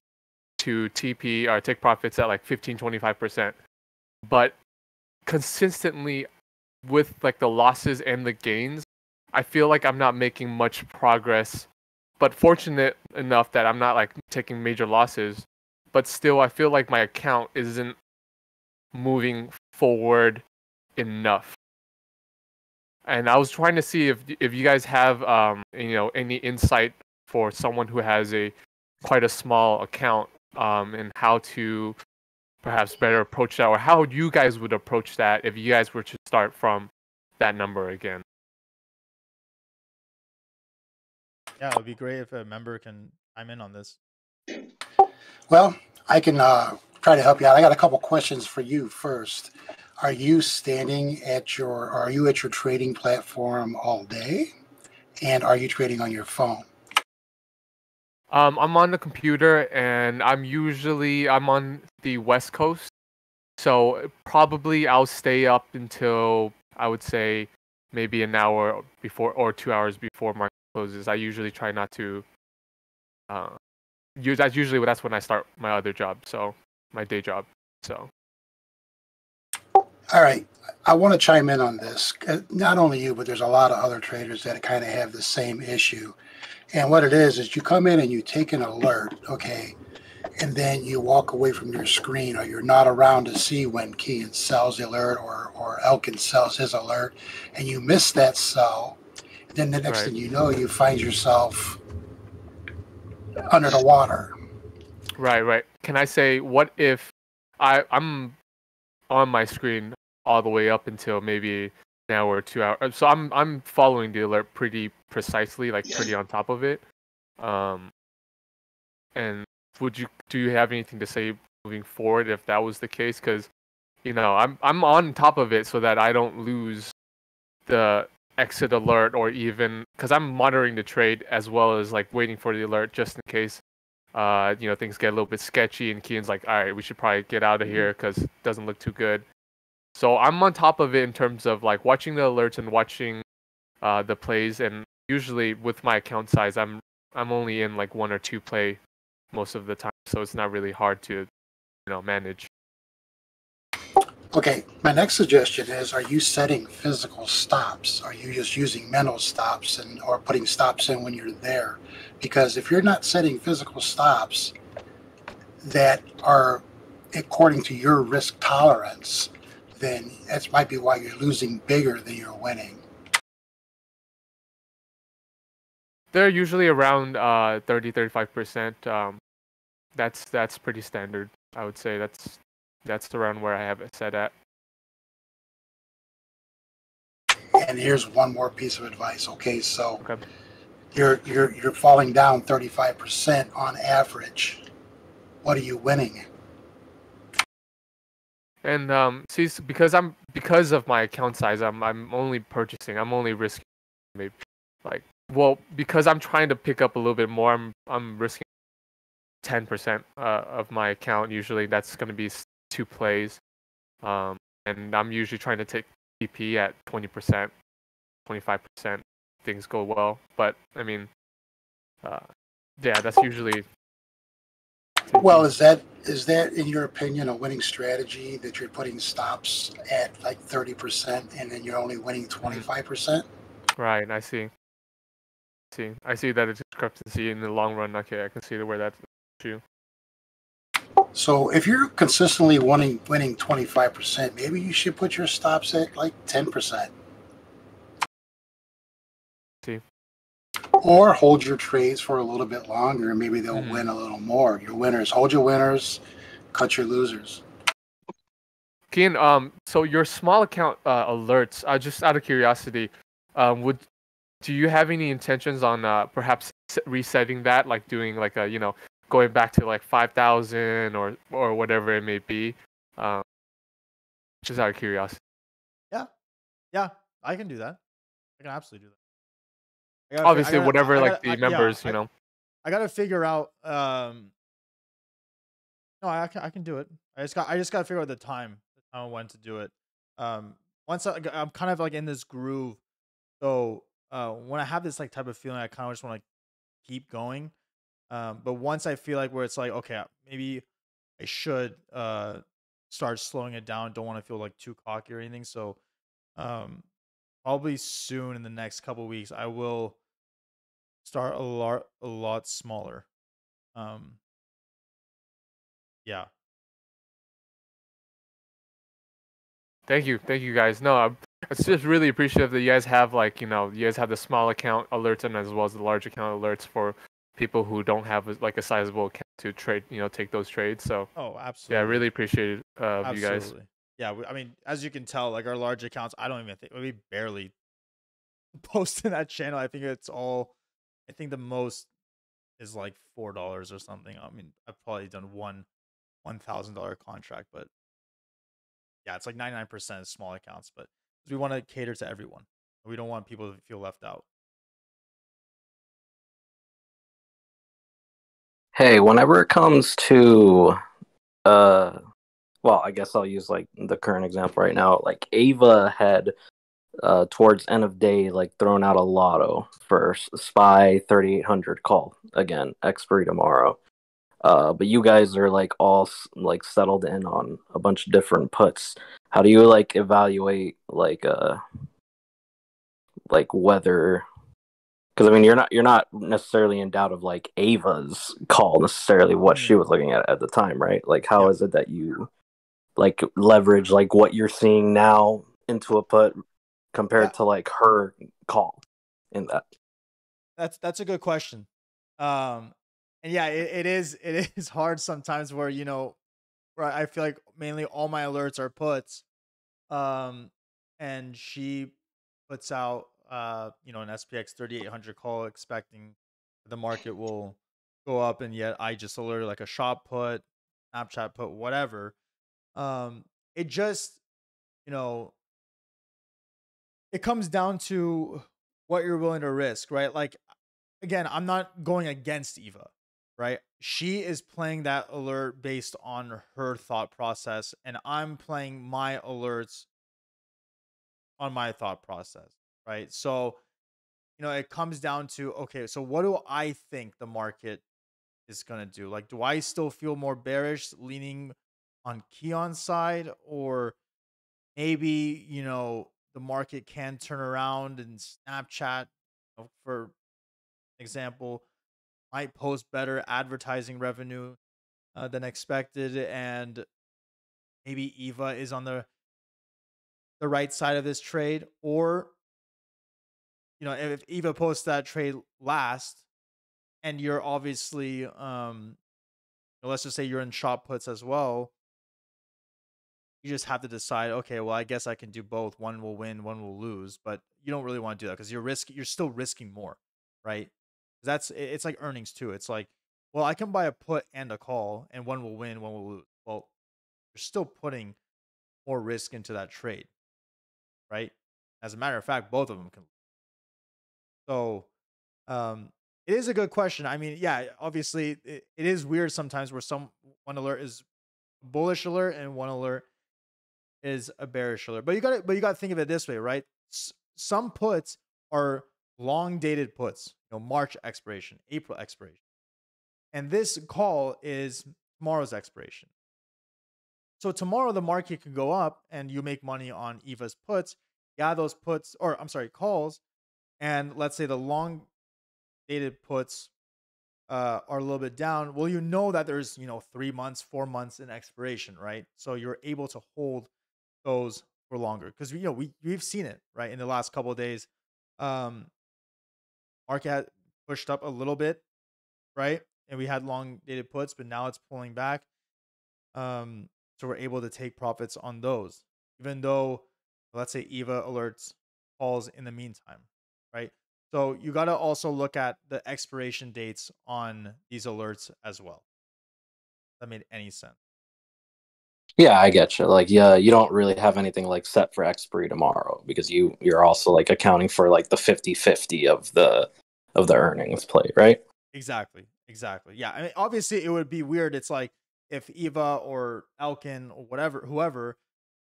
S8: to TP or take profits at like 15, 25%. But consistently with like the losses and the gains, I feel like I'm not making much progress, but fortunate enough that I'm not like taking major losses. But still, I feel like my account isn't moving forward enough. And I was trying to see if if you guys have um you know any insight for someone who has a quite a small account um and how to perhaps better approach that or how you guys would approach that if you guys were to start from that number again.
S1: Yeah, it would be great if a member can chime in on this.
S2: Well, I can uh, try to help you out. I got a couple questions for you first. Are you standing at your are you at your trading platform all day? And are you trading on your phone?
S8: Um, I'm on the computer and I'm usually I'm on the west coast, so probably I'll stay up until I would say maybe an hour before or two hours before market closes. I usually try not to. Uh, use that's usually that's when I start my other job, so my day job. So
S2: All right. I want to chime in on this. Uh, Not only you, but there's a lot of other traders that kind of have the same issue. And what it is, is you come in and you take an alert, okay, and then you walk away from your screen or you're not around to see when Kian sells the alert or, or Elkan sells his alert and you miss that sell. Then the next
S8: Right.
S2: thing you know, you find yourself under the water.
S8: right, right. Can I say what if I I'm on my screen all the way up until maybe an hour or two hours. So I'm I'm following the alert pretty precisely, like pretty on top of it. Um, and would you do you have anything to say moving forward if that was the case? Because you know I'm I'm on top of it so that I don't lose the exit alert or even because I'm monitoring the trade as well as like waiting for the alert just in case uh you know things get a little bit sketchy and Kian's like all right we should probably get out of here because it doesn't look too good. So I'm on top of it in terms of like watching the alerts and watching uh, the plays, and usually with my account size, I'm I'm only in like one or two play most of the time, so it's not really hard to you know manage.
S2: Okay, my next suggestion is are you setting physical stops? Are you just using mental stops and or putting stops in when you're there? Because if you're not setting physical stops that are according to your risk tolerance, then that might be why you're losing bigger than you're winning.
S8: They're usually around uh 30 35 percent. Um, that's that's pretty standard. I would say that's that's around where I have it set at.
S2: And here's one more piece of advice. Okay, so
S8: Okay.
S2: you're you're you're falling down 35% on average. What are you winning?
S8: And um, see, because I'm because of my account size, I'm I'm only purchasing. I'm only risking maybe like well because I'm trying to pick up a little bit more. I'm I'm risking ten percent uh, of my account. Usually that's going to be two plays, um, and I'm usually trying to take TP at twenty percent, twenty five percent. Things go well, but I mean, uh, yeah, that's usually.
S2: Well, is that is that in your opinion a winning strategy that you're putting stops at like 30% and then you're only winning 25%?
S8: Right, I see. I See, I see that discrepancy in the long run. Okay, I can see where that's true.
S2: So if you're consistently winning winning 25%, maybe you should put your stops at like 10%.
S8: See.
S2: Or hold your trades for a little bit longer and maybe they'll
S8: Mhm.
S2: win a little more. Your winners, hold your winners, cut your losers.
S8: Kian, um, so your small account uh, alerts, uh, just out of curiosity, um, would do you have any intentions on uh, perhaps resetting that, like doing like a you know going back to like five thousand or or whatever it may be, um, just out of curiosity.
S1: Yeah, yeah, I can do that. I can absolutely do that. I gotta
S8: Obviously,
S1: gotta-
S8: whatever
S1: I
S8: like
S1: gotta-
S8: the
S1: I- yeah,
S8: members,
S1: I-
S8: you know.
S1: I gotta figure out. Um, no, I can. I can do it. I just got. I just gotta figure out the time, the time when to do it. Um, once I, I'm kind of like in this groove, so uh, when I have this like type of feeling, I kind of just want to keep going. Um, but once I feel like where it's like, okay, maybe I should uh start slowing it down. Don't want to feel like too cocky or anything. So, um, probably soon in the next couple weeks, I will start a lot a lot smaller. Um yeah.
S8: Thank you, thank you guys. No, I'm it's just really appreciative that you guys have like you know you guys have the small account alerts and as well as the large account alerts for people who don't have like a sizable account to trade you know take those trades. So
S1: Oh,
S8: yeah,
S1: absolutely.
S8: I really appreciate it uh, you guys.
S1: Absolutely. Yeah, we, I mean, as you can tell, like our large accounts, I don't even think we barely post in that channel. I think it's all. I think the most is like four dollars or something. I mean, I've probably done one one thousand dollar contract, but yeah, it's like ninety nine percent small accounts. But we want to cater to everyone. We don't want people to feel left out.
S4: Hey, whenever it comes to uh well, I guess I'll use like the current example right now. Like Ava had uh towards end of day like thrown out a lotto for Spy 3800 call again, expiry tomorrow. Uh but you guys are like all like settled in on a bunch of different puts. How do you like evaluate like uh like whether because I mean, you're not you're not necessarily in doubt of like Ava's call necessarily what she was looking at at the time, right? Like, how is it that you like leverage like what you're seeing now into a put compared
S1: Yeah.
S4: to like her call in that?
S1: That's that's a good question. Um, and yeah, it, it is it is hard sometimes where you know, where I feel like mainly all my alerts are puts, um, and she puts out uh you know an SPX thirty eight hundred call expecting the market will go up, and yet I just alerted like a shop put, Snapchat put, whatever. Um, it just you know it comes down to what you're willing to risk, right? Like again, I'm not going against Eva, right? She is playing that alert based on her thought process, and I'm playing my alerts on my thought process, right? So, you know, it comes down to okay, so what do I think the market is going to do? Like, do I still feel more bearish leaning on Kian's side, or maybe, you know, the market can turn around and Snapchat, for example, might post better advertising revenue uh, than expected, and maybe Eva is on the the right side of this trade, or you know, if Eva posts that trade last, and you're obviously, um, let's just say you're in shop puts as well, you just have to decide, okay, well, I guess I can do both. One will win, one will lose, but you don't really want to do that because you're risk, you're still risking more, right? That's it's like earnings too. It's like, well, I can buy a put and a call, and one will win, one will lose. Well, you're still putting more risk into that trade, right? As a matter of fact, both of them can. So, um, it is a good question. I mean, yeah, obviously, it, it is weird sometimes where some one alert is bullish alert and one alert is a bearish alert. But you got to, but you got to think of it this way, right? S- some puts are long dated puts, you know, March expiration, April expiration, and this call is tomorrow's expiration. So tomorrow the market can go up and you make money on Eva's puts. Yeah, those puts, or I'm sorry, calls, and let's say the long dated puts uh, are a little bit down. Well, you know that there's you know three months, four months in expiration, right? So you're able to hold those for longer because you know we we've seen it right in the last couple of days. Um, market pushed up a little bit, right? And we had long dated puts, but now it's pulling back. Um, so we're able to take profits on those, even though let's say Eva alerts calls in the meantime, right? So you got to also look at the expiration dates on these alerts as well. That made any sense.
S4: Yeah, I get you. Like, yeah, you don't really have anything like set for expiry tomorrow because you you're also like accounting for like the 50-50 of the of the earnings play, right?
S1: Exactly. Exactly. Yeah. I mean, obviously, it would be weird. It's like if Eva or Elkan or whatever, whoever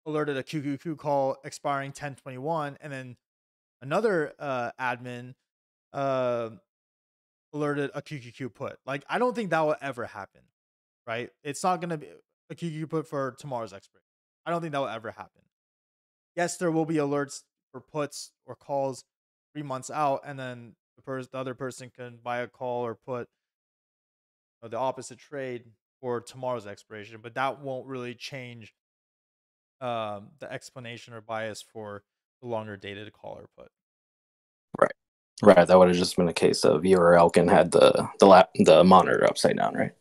S1: alerted a QQQ call expiring 1021, and then another uh, admin uh, alerted a QQQ put. Like, I don't think that will ever happen, right? It's not going to be a QQQ put for tomorrow's expiration. I don't think that will ever happen. Yes, there will be alerts for puts or calls three months out, and then the, pers- the other person can buy a call or put you know, the opposite trade for tomorrow's expiration, but that won't really change um, the explanation or bias for the longer dated call or put.
S4: Right, right, that would have just been a case of you or Elkan had the the lap the monitor upside down, right?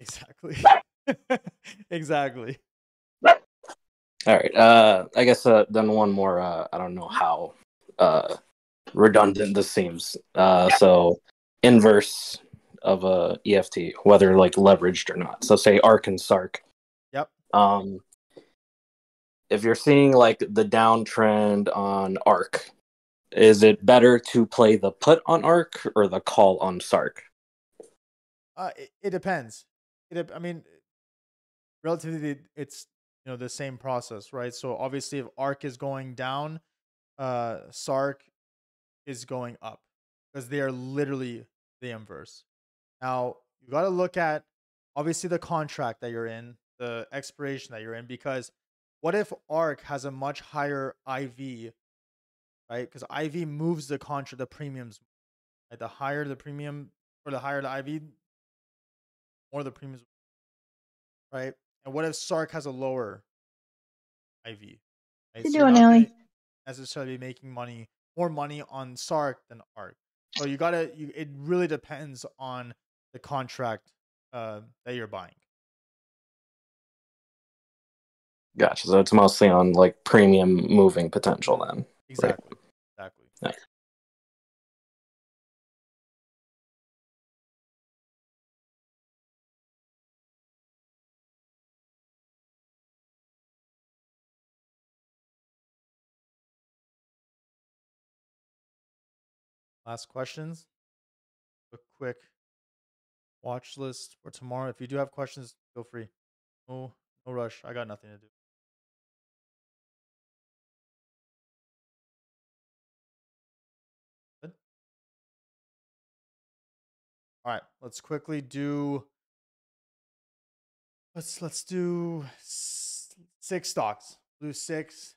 S1: Exactly. exactly.
S4: All right. Uh, I guess uh, then one more. Uh, I don't know how uh, redundant this seems. Uh, so inverse of a EFT, whether like leveraged or not. So say ARKK and SARK.
S1: Yep.
S4: Um, if you're seeing like the downtrend on ARKK, is it better to play the put on ARKK or the call on SARK?
S1: Uh, it, it depends. It, I mean, relatively, it's you know the same process, right? So obviously, if ARKK is going down, uh, SARK is going up because they are literally the inverse. Now you got to look at obviously the contract that you're in, the expiration that you're in, because what if ARKK has a much higher IV, right? Because IV moves the contract, the premiums. Right? The higher the premium or the higher the IV, more the premiums, right? And what if Sark has a lower IV? Right?
S9: You
S1: So
S9: doing,
S1: you're not
S9: Ellie?
S1: necessarily be making money, more money on Sark than ARKK. So you gotta, you, it really depends on the contract uh, that you're buying.
S4: Gotcha. So it's mostly on like premium moving potential then.
S1: Exactly. Exactly.
S4: Yeah.
S1: Last questions. A quick watch list for tomorrow. If you do have questions, feel free. No, no rush. I got nothing to do. Good. All right, let's quickly do. Let's let's do six stocks. Do six,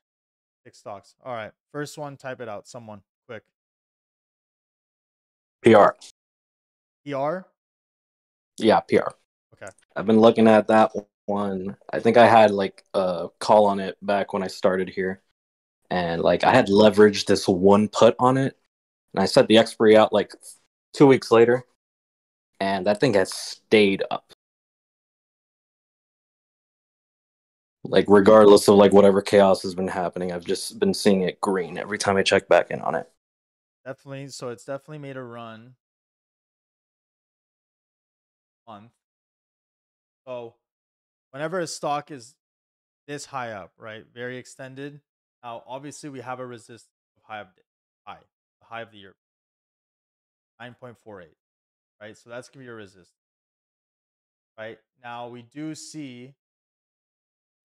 S1: six stocks. All right, first one. Type it out. Someone
S4: PR.
S1: ER.
S4: Yeah, PR.
S1: Okay.
S4: I've been looking at that one. I think I had like a call on it back when I started here. And like I had leveraged this one put on it. And I set the expiry out like two weeks later. And that thing has stayed up. Like regardless of like whatever chaos has been happening, I've just been seeing it green every time I check back in on it.
S1: Definitely. So it's definitely made a run. Month. So whenever a stock is this high up, right, very extended. Now, obviously, we have a resistance of high of the high, the high of the year, nine point four eight, right. So that's gonna be your resistance, right. Now we do see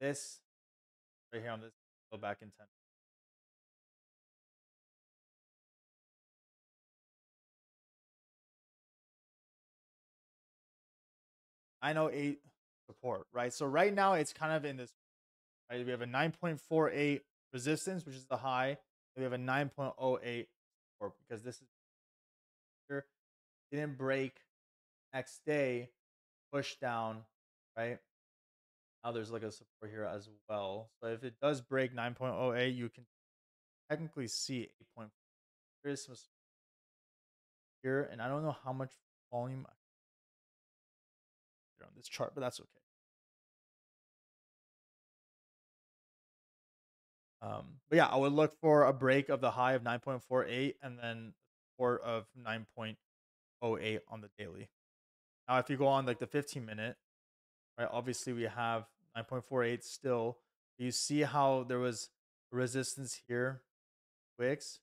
S1: this right here on this. Go back in ten. I know eight support, right? So right now it's kind of in this, right? We have a 9.48 resistance, which is the high. We have a 9.08 support because this is here didn't break next day, push down, right? Now there's like a support here as well. So if it does break 9.08, you can technically see 8. There is some here, and I don't know how much volume here on this chart, but that's okay. Um, but yeah, I would look for a break of the high of 9.48 and then support of 9.08 on the daily. Now, if you go on like the 15 minute, right, obviously we have 9.48 still. You see how there was resistance here, wicks,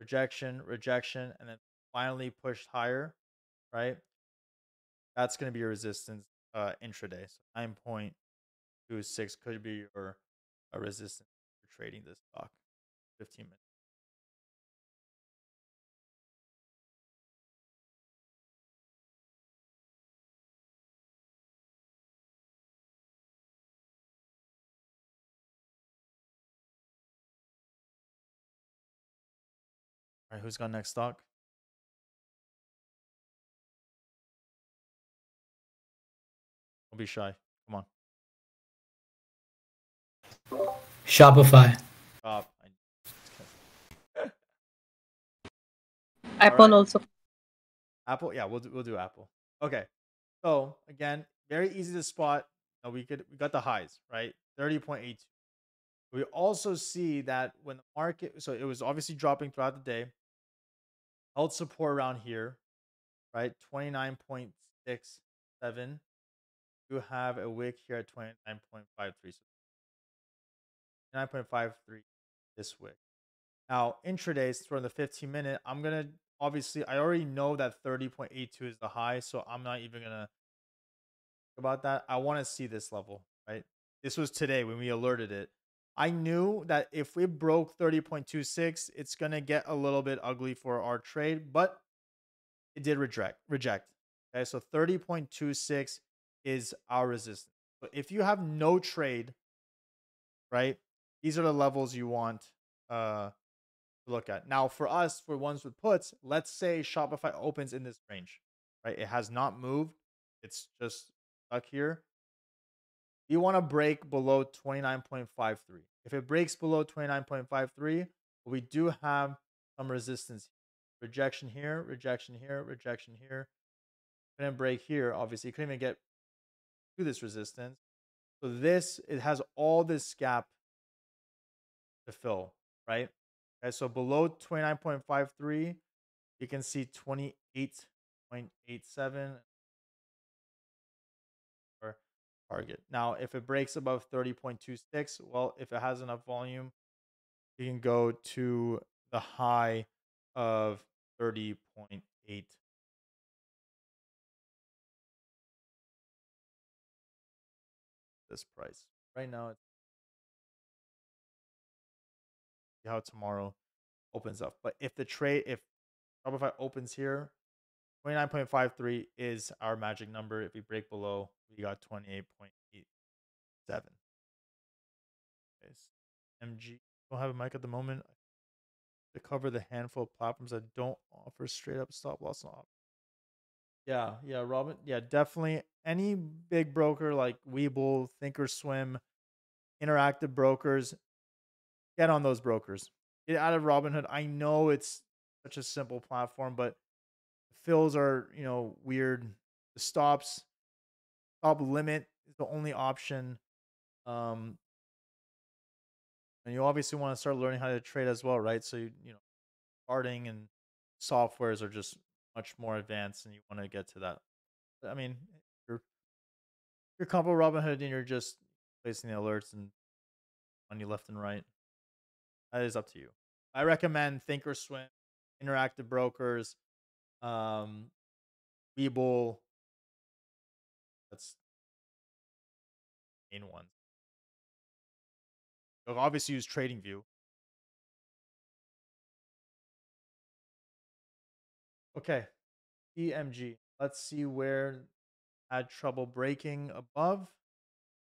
S1: rejection, rejection, and then finally pushed higher, right? That's going to be your resistance uh, intraday. So 9.26 could be your uh, resistance for trading this stock. 15 minutes. All right, who's got next stock? Don't be shy. Come on.
S9: Shopify.
S1: Shop. I-
S10: Apple
S1: Alright.
S10: also.
S1: Apple, yeah, we'll do, we'll do Apple. Okay, so again, very easy to spot. Uh, we could we got the highs right, thirty point eight two. We also see that when the market, so it was obviously dropping throughout the day, held support around here, right, twenty nine point six seven. You have a wick here at twenty nine point five three. So nine point five three this wick. Now, intradays for the 15 minute, I'm going to obviously, I already know that 30.82 is the high, so I'm not even going to about that. I want to see this level, right? This was today when we alerted it. I knew that if we broke 30.26, it's going to get a little bit ugly for our trade, but it did reject. Reject. Okay, so 30.26 is our resistance. So if you have no trade, right? These are the levels you want uh to look at. Now, for us, for ones with puts, let's say Shopify opens in this range, right? It has not moved. It's just stuck here. You want to break below 29.53. If it breaks below 29.53, we do have some resistance. Rejection here, rejection here, rejection here. Couldn't break here. Obviously, you couldn't even get to this resistance. So this, it has all this gap to fill, right? Okay, so below 29.53, you can see 28.87 or target. Now, if it breaks above 30.26, well, if it has enough volume, you can go to the high of 30.8. This price right now, it's see how tomorrow opens up. But if the trade, if Shopify opens here, 29.53 is our magic number. If we break below, we got 28.87. Okay, so MG don't have a mic at the moment to cover the handful of platforms that don't offer straight up stop loss and op. Yeah, yeah, Robin. Yeah, definitely. Any big broker like Webull, Thinkorswim, Interactive Brokers, get on those brokers. Get out of Robinhood. I know it's such a simple platform, but fills are you know weird. The stops, stop limit is the only option. Um, and you obviously want to start learning how to trade as well, right? So you you know, starting and softwares are just much more advanced, and you want to get to that. I mean, you're you're comfortable with Robinhood, and you're just placing the alerts and money left and right. That is up to you. I recommend Thinkorswim, Interactive Brokers, um, Webull. That's main ones. You'll obviously use TradingView. Okay, CMG. Let's see where had trouble breaking above.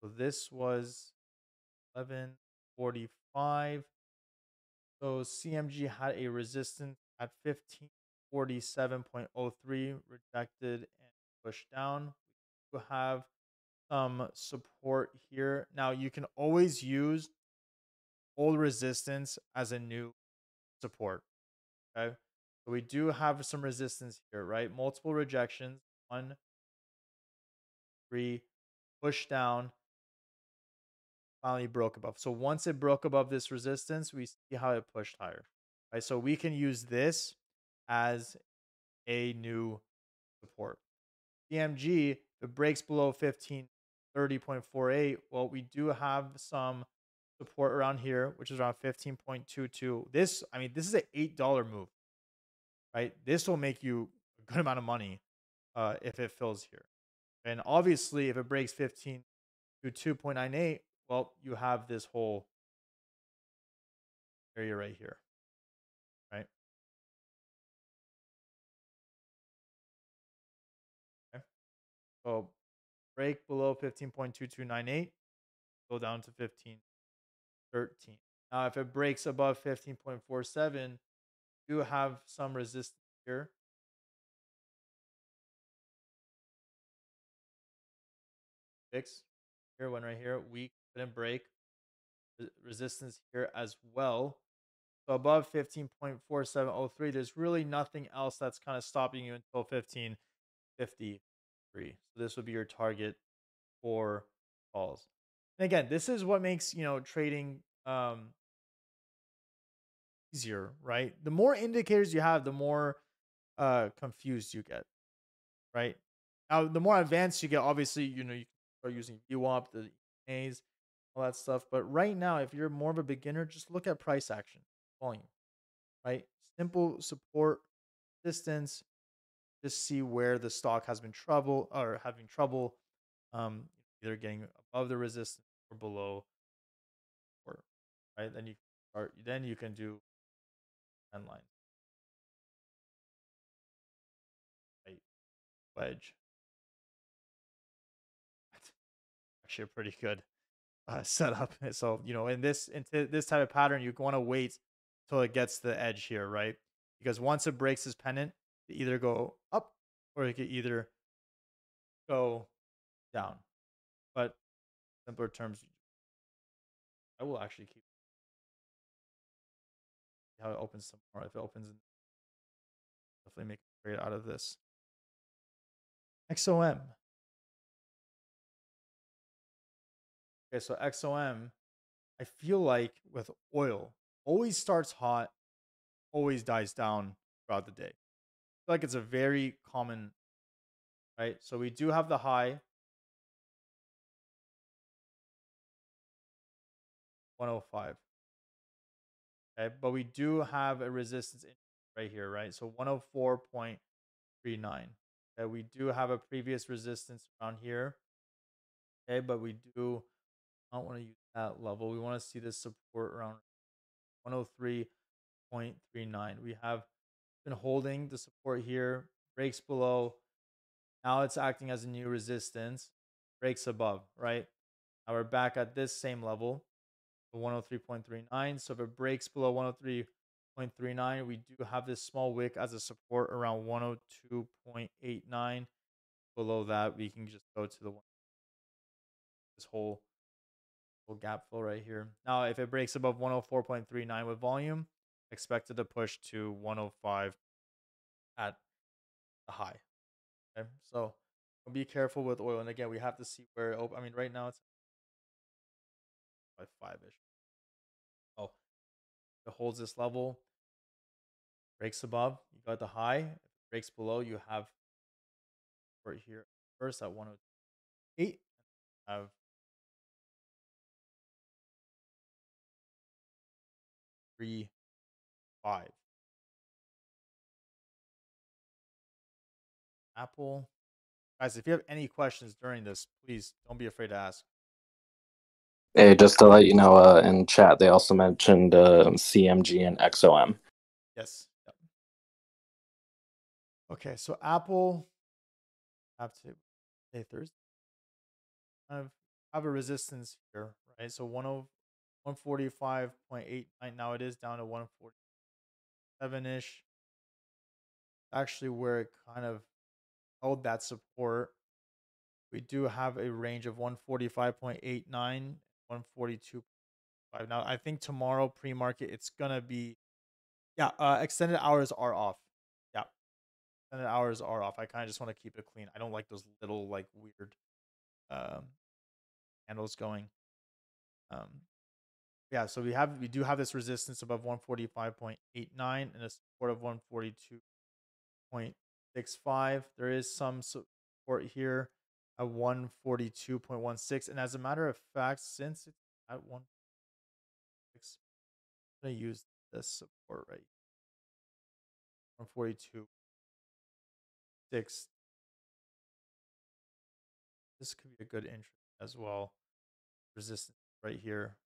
S1: So this was 1145. So CMG had a resistance at 1547.03, rejected and pushed down. We have some support here. Now you can always use old resistance as a new support. Okay. So we do have some resistance here, right? Multiple rejections. One, three, push down, finally broke above. So once it broke above this resistance, we see how it pushed higher. Right? So we can use this as a new support. CMG, if it breaks below 1530.48, well, we do have some support around here, which is around 15.22. This, I mean, this is an $8 move, right? This will make you a good amount of money uh, if it fills here. And obviously, if it breaks 15 to 2.98, well, you have this whole area right here, right? Okay. So break below 15.2298, go down to 15.13. Now, if it breaks above 15.47, you have some resistance here. Fix here, one right here, weak, couldn't break. resistance here as well. So above 15.4703, there's really nothing else that's kind of stopping you until 1553. So this would be your target for calls. And again, this is what makes, you know, trading um easier, right? The more indicators you have, the more uh confused you get, right? Now, the more advanced you get, obviously, you know, you can start using VWAP, the A's, all that stuff. But right now, if you're more of a beginner, just look at price action, volume, right? Simple support, distance, just see where the stock has been trouble or having trouble, um, either getting above the resistance or below, or right. Then you start. Then you can do trend line, right? Wedge. Actually, a pretty good uh, setup. So you know, in this into this type of pattern, you want to wait till it gets the edge here, right? Because once it breaks this pennant, it either go up or it could either go down. But simpler terms, I will actually keep how it opens more. If it opens, definitely make a trade out of this. XOM. Okay, so XOM, I feel like with oil, always starts hot, always dies down throughout the day. I feel like it's a very common, right? So we do have the high 105. Okay, but we do have a resistance right here, right? So 104.39. Okay, we do have a previous resistance around here. Okay, but we do not want to use that level. We want to see this support around 103.39. We have been holding the support here, breaks below. Now it's acting as a new resistance, breaks above, right? Now we're back at this same level, 103.39. So if it breaks below 103.39, we do have this small wick as a support around 102.89. Below that, we can just go to the one this whole gap fill right here. Now, if it breaks above 104.39 with volume, expected to push to 105 at the high. Okay, so be careful with oil. And again, we have to see where I mean, right now it's by five ish. It holds this level, breaks above, you got the high. If it breaks below, you have right here first at 108. Have three, five. Apple. Guys, if you have any questions during this, please don't be afraid to ask.
S4: Hey, just to let you know, uh, in chat they also mentioned uh, CMG and XOM.
S1: Yes. Yep. Okay, so Apple have to say Thursday. Kind of have a resistance here, right? So 10 145.89. Now it is down to 147 ish. Actually, where it kind of held that support. We do have a range of 145.89, 142.5. Now, I think tomorrow pre market, it's going to be, yeah, uh, extended hours are off. Yeah, extended hours are off. I kind of just want to keep it clean. I don't like those little, like, weird um, handles going. Um, yeah, so we have we do have this resistance above 145.89 and a support of 142.65. There is some support here at 142.16. And as a matter of fact, since it's at 1, I'm gonna use this support right 142 6 this could be a good entry as well resistance right here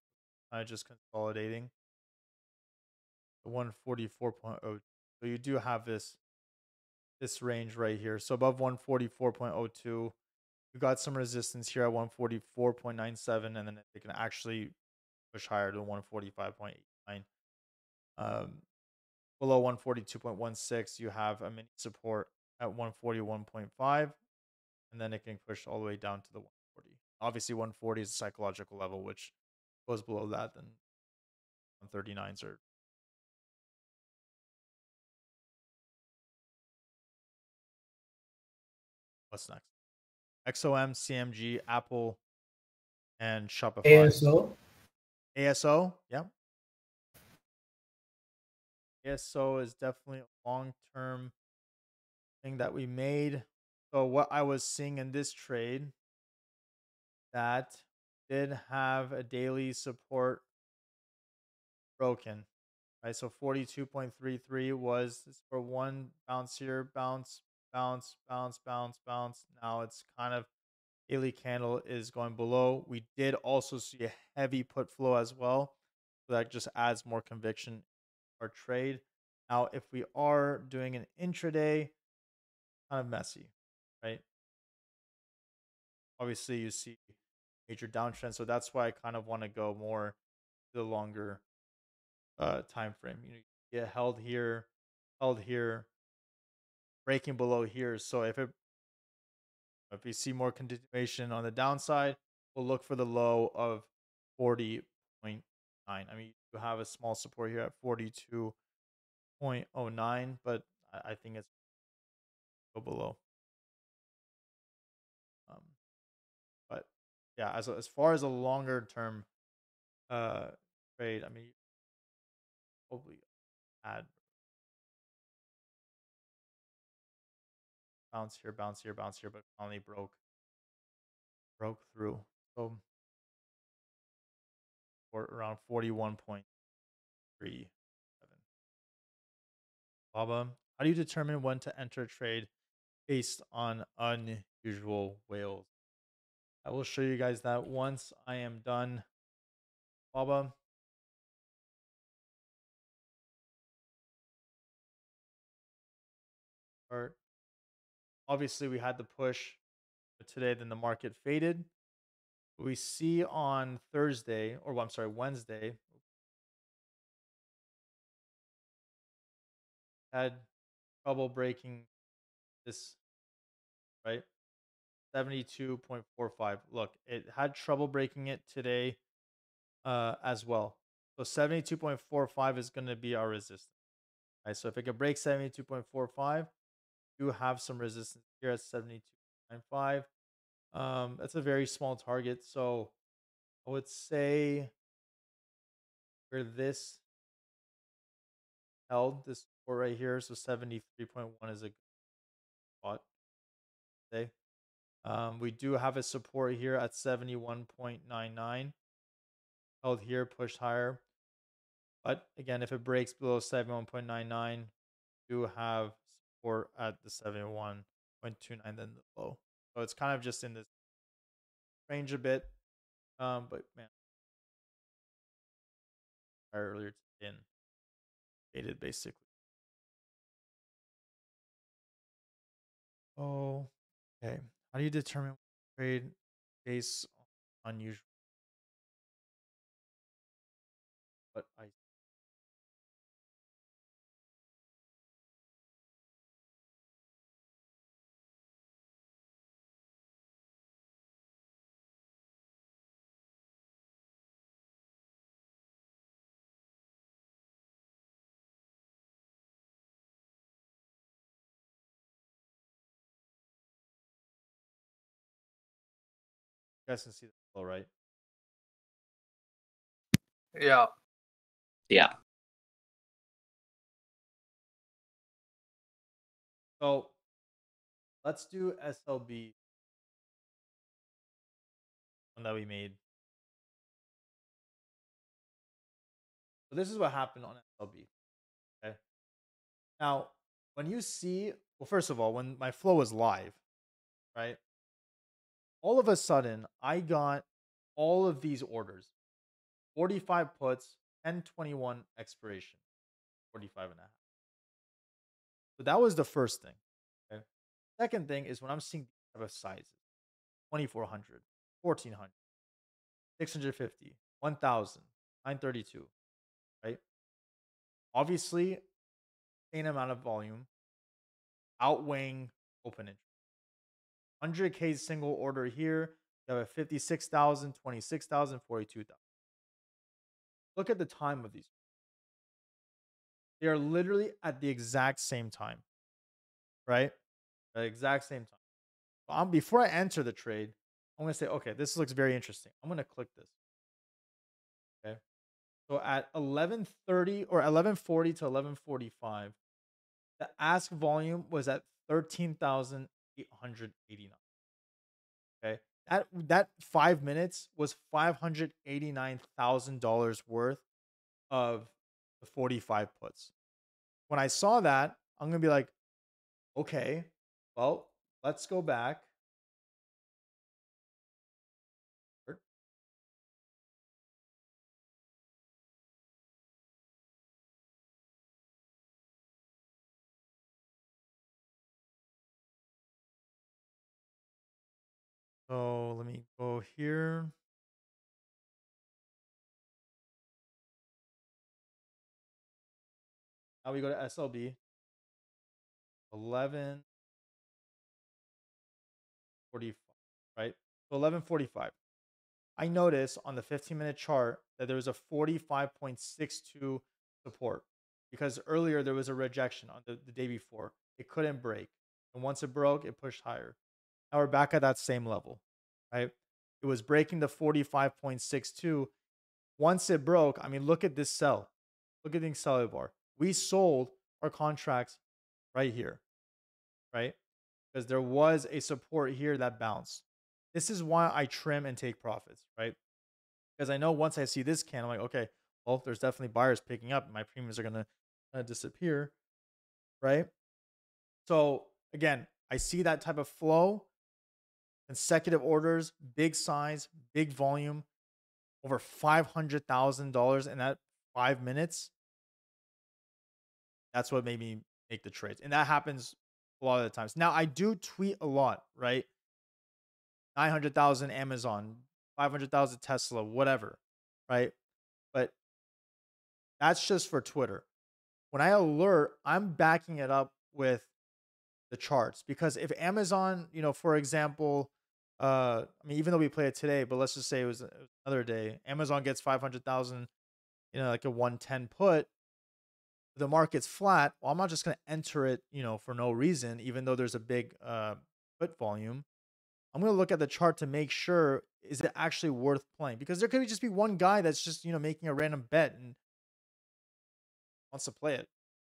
S1: of just consolidating. 144.0. So you do have this this range right here. So above 144.02, you got some resistance here at 144.97, and then it can actually push higher to 145.89. Um, below 142.16, you have a mini support at 141.5, and then it can push all the way down to the 140. Obviously, 140 is a psychological level, which goes below that, then 139s are what's next? XOM, CMG, Apple, and Shopify.
S9: ASO.
S1: ASO, yeah. ASO is definitely a long term thing that we made. So what I was seeing in this trade that did have a daily support broken. Right. So 42.33 was for one bounce here, bounce, bounce, bounce, bounce, bounce. Now it's kind of daily candle is going below. We did also see a heavy put flow as well. So that just adds more conviction our trade. Now, if we are doing an intraday, kind of messy, right? Obviously, you see major downtrend. So that's why I kind of want to go more to the longer uh, time frame. You know, get held here, held here, breaking below here. So if it if we see more continuation on the downside, we'll look for the low of 40.9. I mean, you have a small support here at 42.09, but I think it's go below. Um, but yeah, as as far as a longer term uh trade, I mean, probably add bounce here, bounce here, bounce here, but finally broke broke through. So or around 41.37. Baba, how do you determine when to enter a trade based on unusual whales? I will show you guys that once I am done. Baba. Obviously we had the push today, then the market faded. We see on Thursday, or well, I'm sorry, Wednesday, had trouble breaking this, right? 72.45. Look, it had trouble breaking it today uh, as well. So 72.45 is going to be our resistance. Right, so if it can break 72.45, do have some resistance here at 72.95. Um, that's a very small target. So I would say where this held, this support right here, so 73.1 is a good spot. Okay. Um, we do have a support here at 71.99. Held here, pushed higher. But again, if it breaks below 71.99, do have support at the 71.29, then the low. So it's kind of just in this range a bit. Um, but man, earlier in faded basically. Oh, okay. How do you determine trade based on unusual? But I guys can see the flow, right?
S5: Yeah.
S4: Yeah.
S1: So let's do SLB one that we made. So this is what happened on SLB. Okay. Now, when you see, well, first of all, when my flow is live, right? All of a sudden, I got all of these orders 45 puts, 1021 expiration, 45 and a half. So that was the first thing. Okay. Second thing is when I'm seeing these type of sizes 2400, 1400, 650, 1000, 932, right? Obviously, same amount of volume outweighing open interest. 100K single order here. You have a 56,000, 26,000, 42,000. look at the time of these. They are literally at the exact same time, right? The exact same time. I'm, before I enter the trade, I'm going to say, okay, this looks very interesting. I'm going to click this. Okay. So at 11:30 or 11:40 to 11:45, the ask volume was at 13,889. Okay. That that 5 minutes was $589,000 worth of the 45 puts. When I saw that, I'm to be like, okay, well, let's go back. So let me go here. Now we go to SLB. 11 45, right? So 1145. I notice on the 15 minute chart that there was a 45.62 support because earlier there was a rejection on the, the day before. It couldn't break. And once it broke, it pushed higher. Now we're back at that same level, right? It was breaking the 45.62. Once it broke, I mean, look at this sell. Look at the seller bar. We sold our contracts right here, right? Because there was a support here that bounced. This is why I trim and take profits, right? Because I know once I see this can, I'm like, okay, well, there's definitely buyers picking up. My premiums are going to disappear, right? So again, I see that type of flow, consecutive orders, big size, big volume, over $500,000 in that five minutes. That's what made me make the trades. And that happens a lot of the times. Now, I do tweet a lot, right? 900,000 Amazon, 500,000 Tesla, whatever, right? But that's just for Twitter. When I alert, I'm backing it up with the charts because if Amazon, you know, for example, uh, I mean, even though we play it today, but let's just say it was another day, Amazon gets 500,000, you know, like a 110 put, the market's flat, well, I'm not just going to enter it, you know, for no reason, even though there's a big uh, put volume. I'm going to look at the chart to make sure is it actually worth playing because there could be just be one guy that's just you know making a random bet and wants to play it,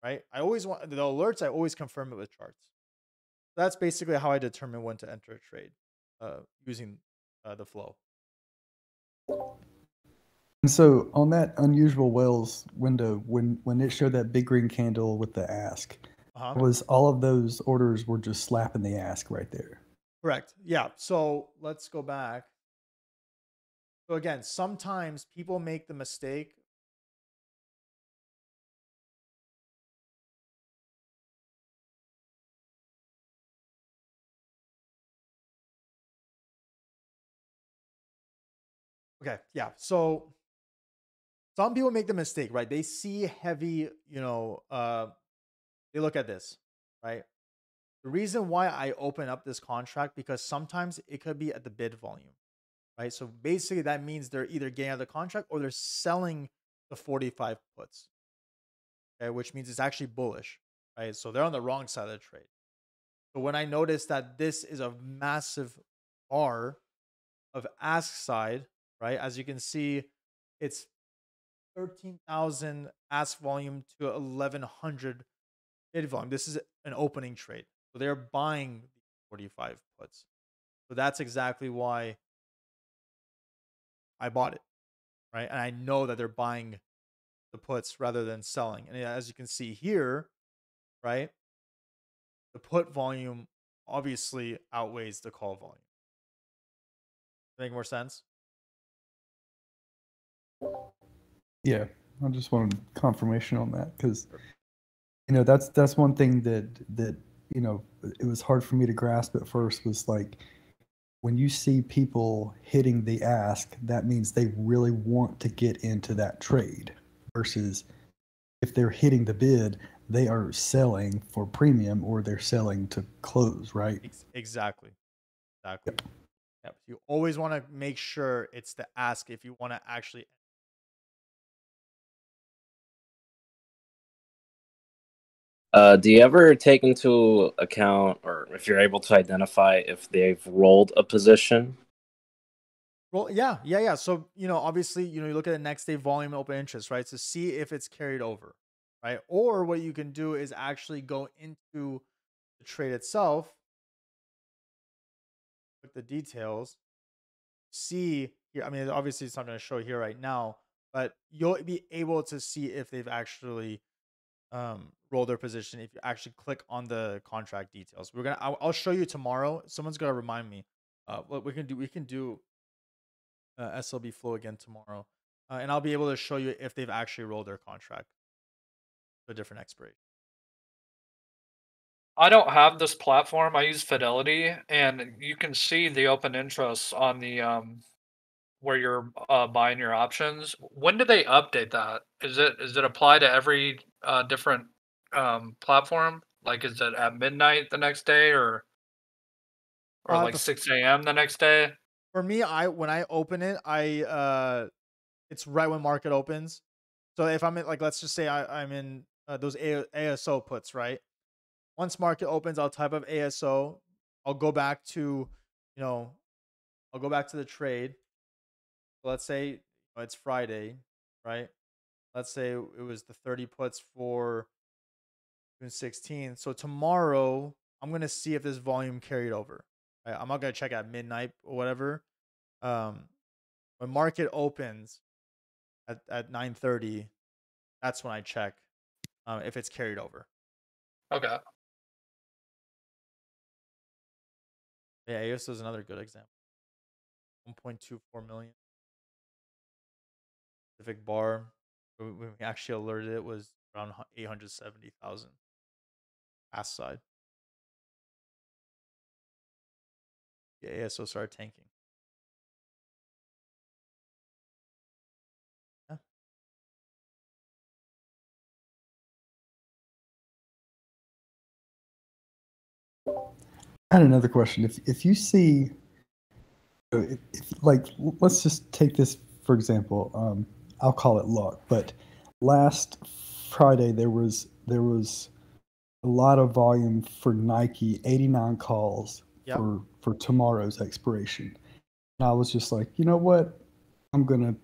S1: right? I always want the alerts. I always confirm it with charts. That's basically how I determine when to enter a trade uh, using uh, the flow.
S6: And so on that unusual Whales window, when when it showed that big green candle with the ask,
S1: Uh-huh.
S6: was all of those orders were just slapping the ask right there.
S1: Correct. Yeah. So let's go back. So again, sometimes people make the mistake. Okay. Yeah. So some people make the mistake, right? They see heavy, you know, uh, they look at this, right? The reason why I open up this contract because sometimes it could be at the bid volume, right? So basically that means they're either getting out of the contract or they're selling the 45 puts, okay, which means it's actually bullish, right? So they're on the wrong side of the trade. So when I notice that this is a massive R of ask side, right? As you can see, it's 13,000 ask volume to 1100 bid volume. This is an opening trade. So they're buying 45 puts. So that's exactly why I bought it. Right. And I know that they're buying the puts rather than selling. And as you can see here, right, the put volume obviously outweighs the call volume. Make more sense?
S6: Yeah, I just wanted confirmation on that because you know that's that's one thing that that you know it was hard for me to grasp at first was like when you see people hitting the ask, that means they really want to get into that trade versus if they're hitting the bid, they are selling for premium or they're selling to close, right?
S1: Ex- exactly. Exactly. Yep. You always want to make sure it's the ask if you want to actually
S4: Uh, do you ever take into account, or if you're able to identify if they've rolled a position?
S1: Well, yeah, yeah, yeah. So you know, obviously, you know, you look at the next day volume open interest, right? To see if it's carried over, right? Or what you can do is actually go into the trade itself, look the details, see here. I mean, obviously, it's not going to show here right now, but you'll be able to see if they've actually um, roll their position if you actually click on the contract details. We're gonna. I'll, I'll show you tomorrow. Someone's gonna remind me. Uh, what we can do. We can do uh, SLB flow again tomorrow, uh, and I'll be able to show you if they've actually rolled their contract to a different expiration.
S5: I don't have this platform. I use Fidelity, and you can see the open interest on the um where you're uh, buying your options. When do they update that? Is it is it apply to every uh, different um, platform? Like, is it at midnight the next day, or or
S1: Uh,
S5: like
S1: the
S5: six a.m. the next day?
S1: For me, I when I open it, I uh, it's right when market opens. So if I'm in, like, let's just say I, I'm in uh, those A- ASO puts, right? Once market opens, I'll type up ASO. I'll go back to, you know, I'll go back to the trade. So let's say it's Friday, right? Let's say it was the 30 puts for June 16th. So tomorrow, I'm gonna see if this volume carried over. I'm not gonna check at midnight or whatever. Um, when market opens at at 9:30, that's when I check um, if it's carried over.
S5: Okay.
S1: Yeah, ASO is another good example. 1.24 million. Pacific Bar, when we actually alerted it was around 870,000. Ass side. Yeah, yeah, so started tanking.
S6: I had another question. If if you see, uh, if, like, let's just take this for example. Um, I'll call it luck, but last Friday there was there was a lot of volume for Nike, 89 calls
S1: Yep.
S6: for for tomorrow's expiration. And I was just like, you know what? I'm gonna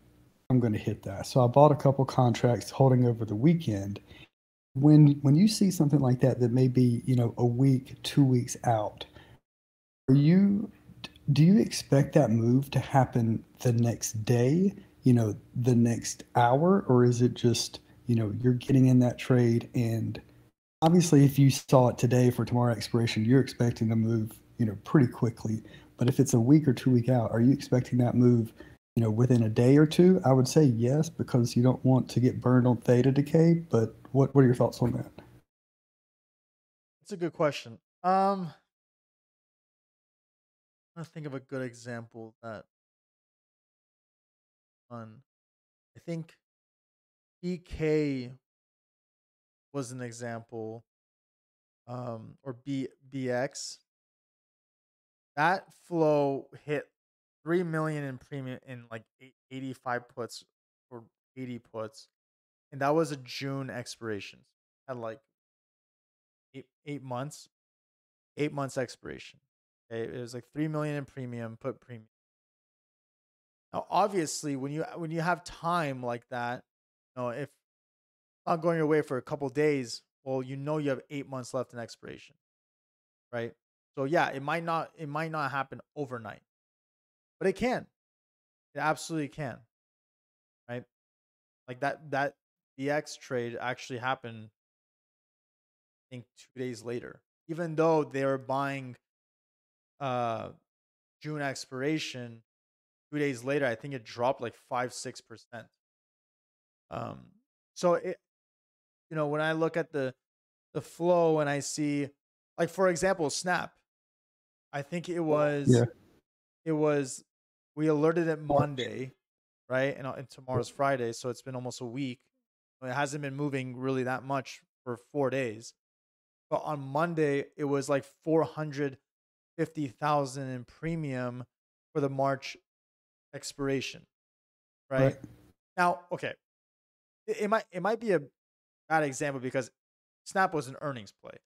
S6: I'm gonna hit that. So I bought a couple contracts holding over the weekend. When when you see something like that that may be, you know, a week, two weeks out, are you do you expect that move to happen the next day, you know, the next hour, or is it just, you know, you're getting in that trade and obviously if you saw it today for tomorrow expiration, you're expecting the move, you know, pretty quickly. But if it's a week or two week out, are you expecting that move, you know, within a day or two? I would say yes, because you don't want to get burned on theta decay. But what what are your thoughts on that?
S1: It's a good question. Um, to think of a good example that on. I think BK was an example, um, or B BX. That flow hit three million in premium in like 85 puts or 80 puts, and that was a June expiration. Had like eight eight months, eight months expiration. Okay, it was like three million in premium, put premium. Now, obviously, when you when you have time like that, you know, if not going away for a couple days, well, you know you have eight months left in expiration, right? So yeah, it might not it might not happen overnight, but it can. It absolutely can, right? Like that that BX trade actually happened, I think two days later. Even though they were buying uh June expiration, two days later, I think it dropped like five, six percent. Um, so it, you know, when I look at the the flow and I see, like for example, Snap, I think it was,
S6: Yeah.
S1: it was, we alerted it Monday, right, and, uh, and tomorrow's Friday, so it's been almost a week. It hasn't been moving really that much for four days, but on Monday it was like four hundred fifty thousand in premium for the March expiration, right?
S6: Right.
S1: Now, okay, it, it might it might be a bad example because Snap was an earnings play.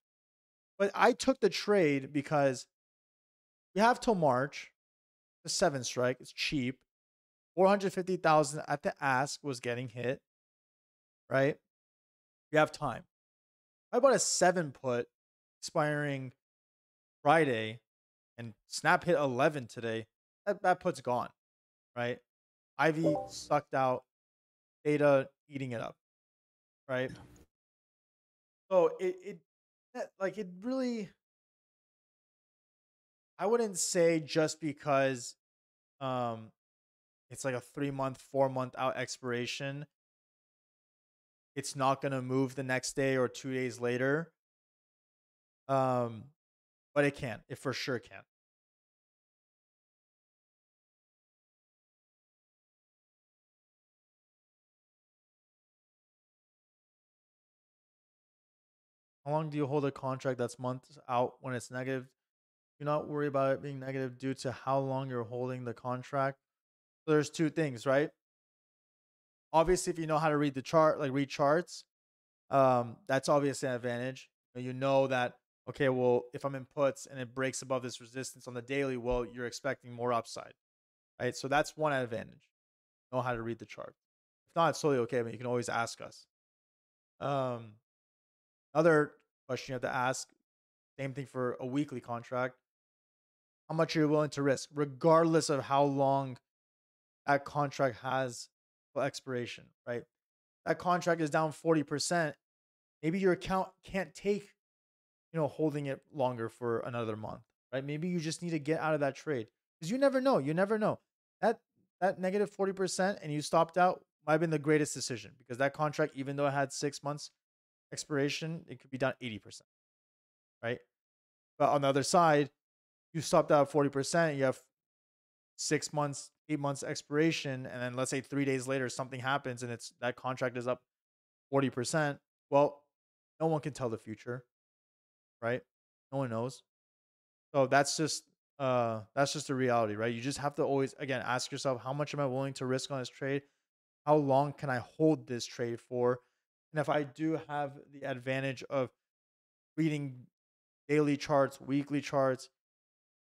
S1: But I took the trade because we have till March, the seven strike. It's cheap. 450,000 at the ask was getting hit, right? We have time. I bought a seven put expiring Friday and Snap hit 11 today. That, that put's gone, right? IV sucked out, theta eating it up, right? So it, it like it really I wouldn't say just because um it's like a 3 month, 4 month out expiration it's not going to move the next day or 2 days later. Um but it can. It for sure can. How long do you hold a contract that's months out when it's negative? Do not worry about it being negative due to how long you're holding the contract. So there's two things, right? Obviously, if you know how to read the chart, like read charts, um, that's obviously an advantage. You know that okay, well, if I'm in puts and it breaks above this resistance on the daily, well, you're expecting more upside, right? So that's one advantage. Know how to read the chart. If not, it's totally okay, but you can always ask us. Um, other question you have to ask, same thing for a weekly contract. How much are you willing to risk, regardless of how long that contract has for expiration, right? That contract is down 40%. Maybe your account can't take, you know, holding it longer for another month, right? Maybe you just need to get out of that trade. Because you never know. You never know. That that negative 40% and you stopped out might have been the greatest decision because that contract, even though it had six months expiration, it could be down 80%. Right. But on the other side, you stopped out 40%, you have six months, eight months expiration, and then let's say three days later something happens and it's that contract is up 40%. Well, no one can tell the future. Right? No one knows. So that's just uh that's just the reality, right? You just have to always again ask yourself how much am I willing to risk on this trade? How long can I hold this trade for? And if I do have the advantage of reading daily charts, weekly charts,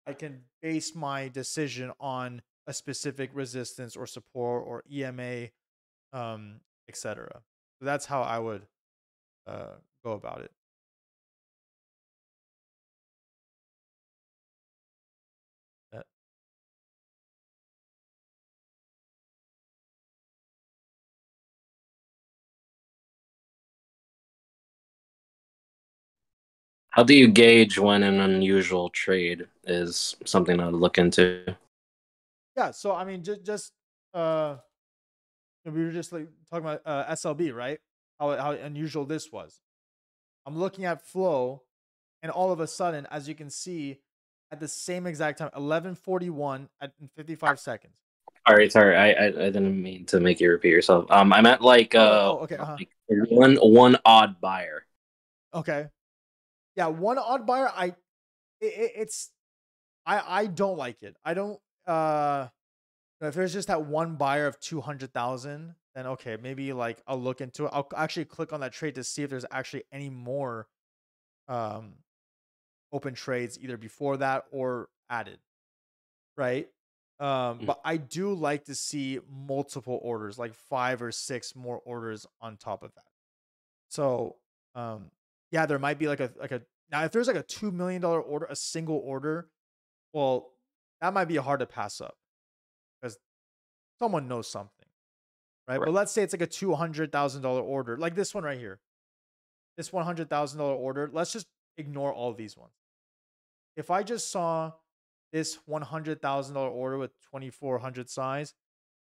S1: I can base my decision on a specific resistance or support or EMA, um, etc. So that's how I would uh, go about it.
S4: How do you gauge when an unusual trade is something to look into?
S1: Yeah, so I mean, just just uh, we were just like talking about uh, SLB, right? How how unusual this was. I'm looking at flow, and all of a sudden, as you can see, at the same exact time, 11:41 at 55 seconds.
S4: Sorry, sorry, I, I I didn't mean to make you repeat yourself. Um, I meant like uh,
S1: Oh, okay, uh-huh.
S4: like one one odd buyer.
S1: Okay. Yeah, one odd buyer. I, it, it, it's, I I don't like it. I don't. Uh, if there's just that one buyer of two hundred thousand, then okay, maybe like I'll look into it. I'll actually click on that trade to see if there's actually any more, um, open trades either before that or added, right? Um,
S4: Mm.
S1: but I do like to see multiple orders, like five or six more orders on top of that. So, um, yeah, there might be like a like a now if there's like a two million dollar order, a single order, well, that might be hard to pass up because someone knows something, right? But let's say it's like a two hundred thousand dollar order, like this one right here, this one hundred thousand dollar order. Let's just ignore all these ones. If I just saw this one hundred thousand dollar order with twenty four hundred size,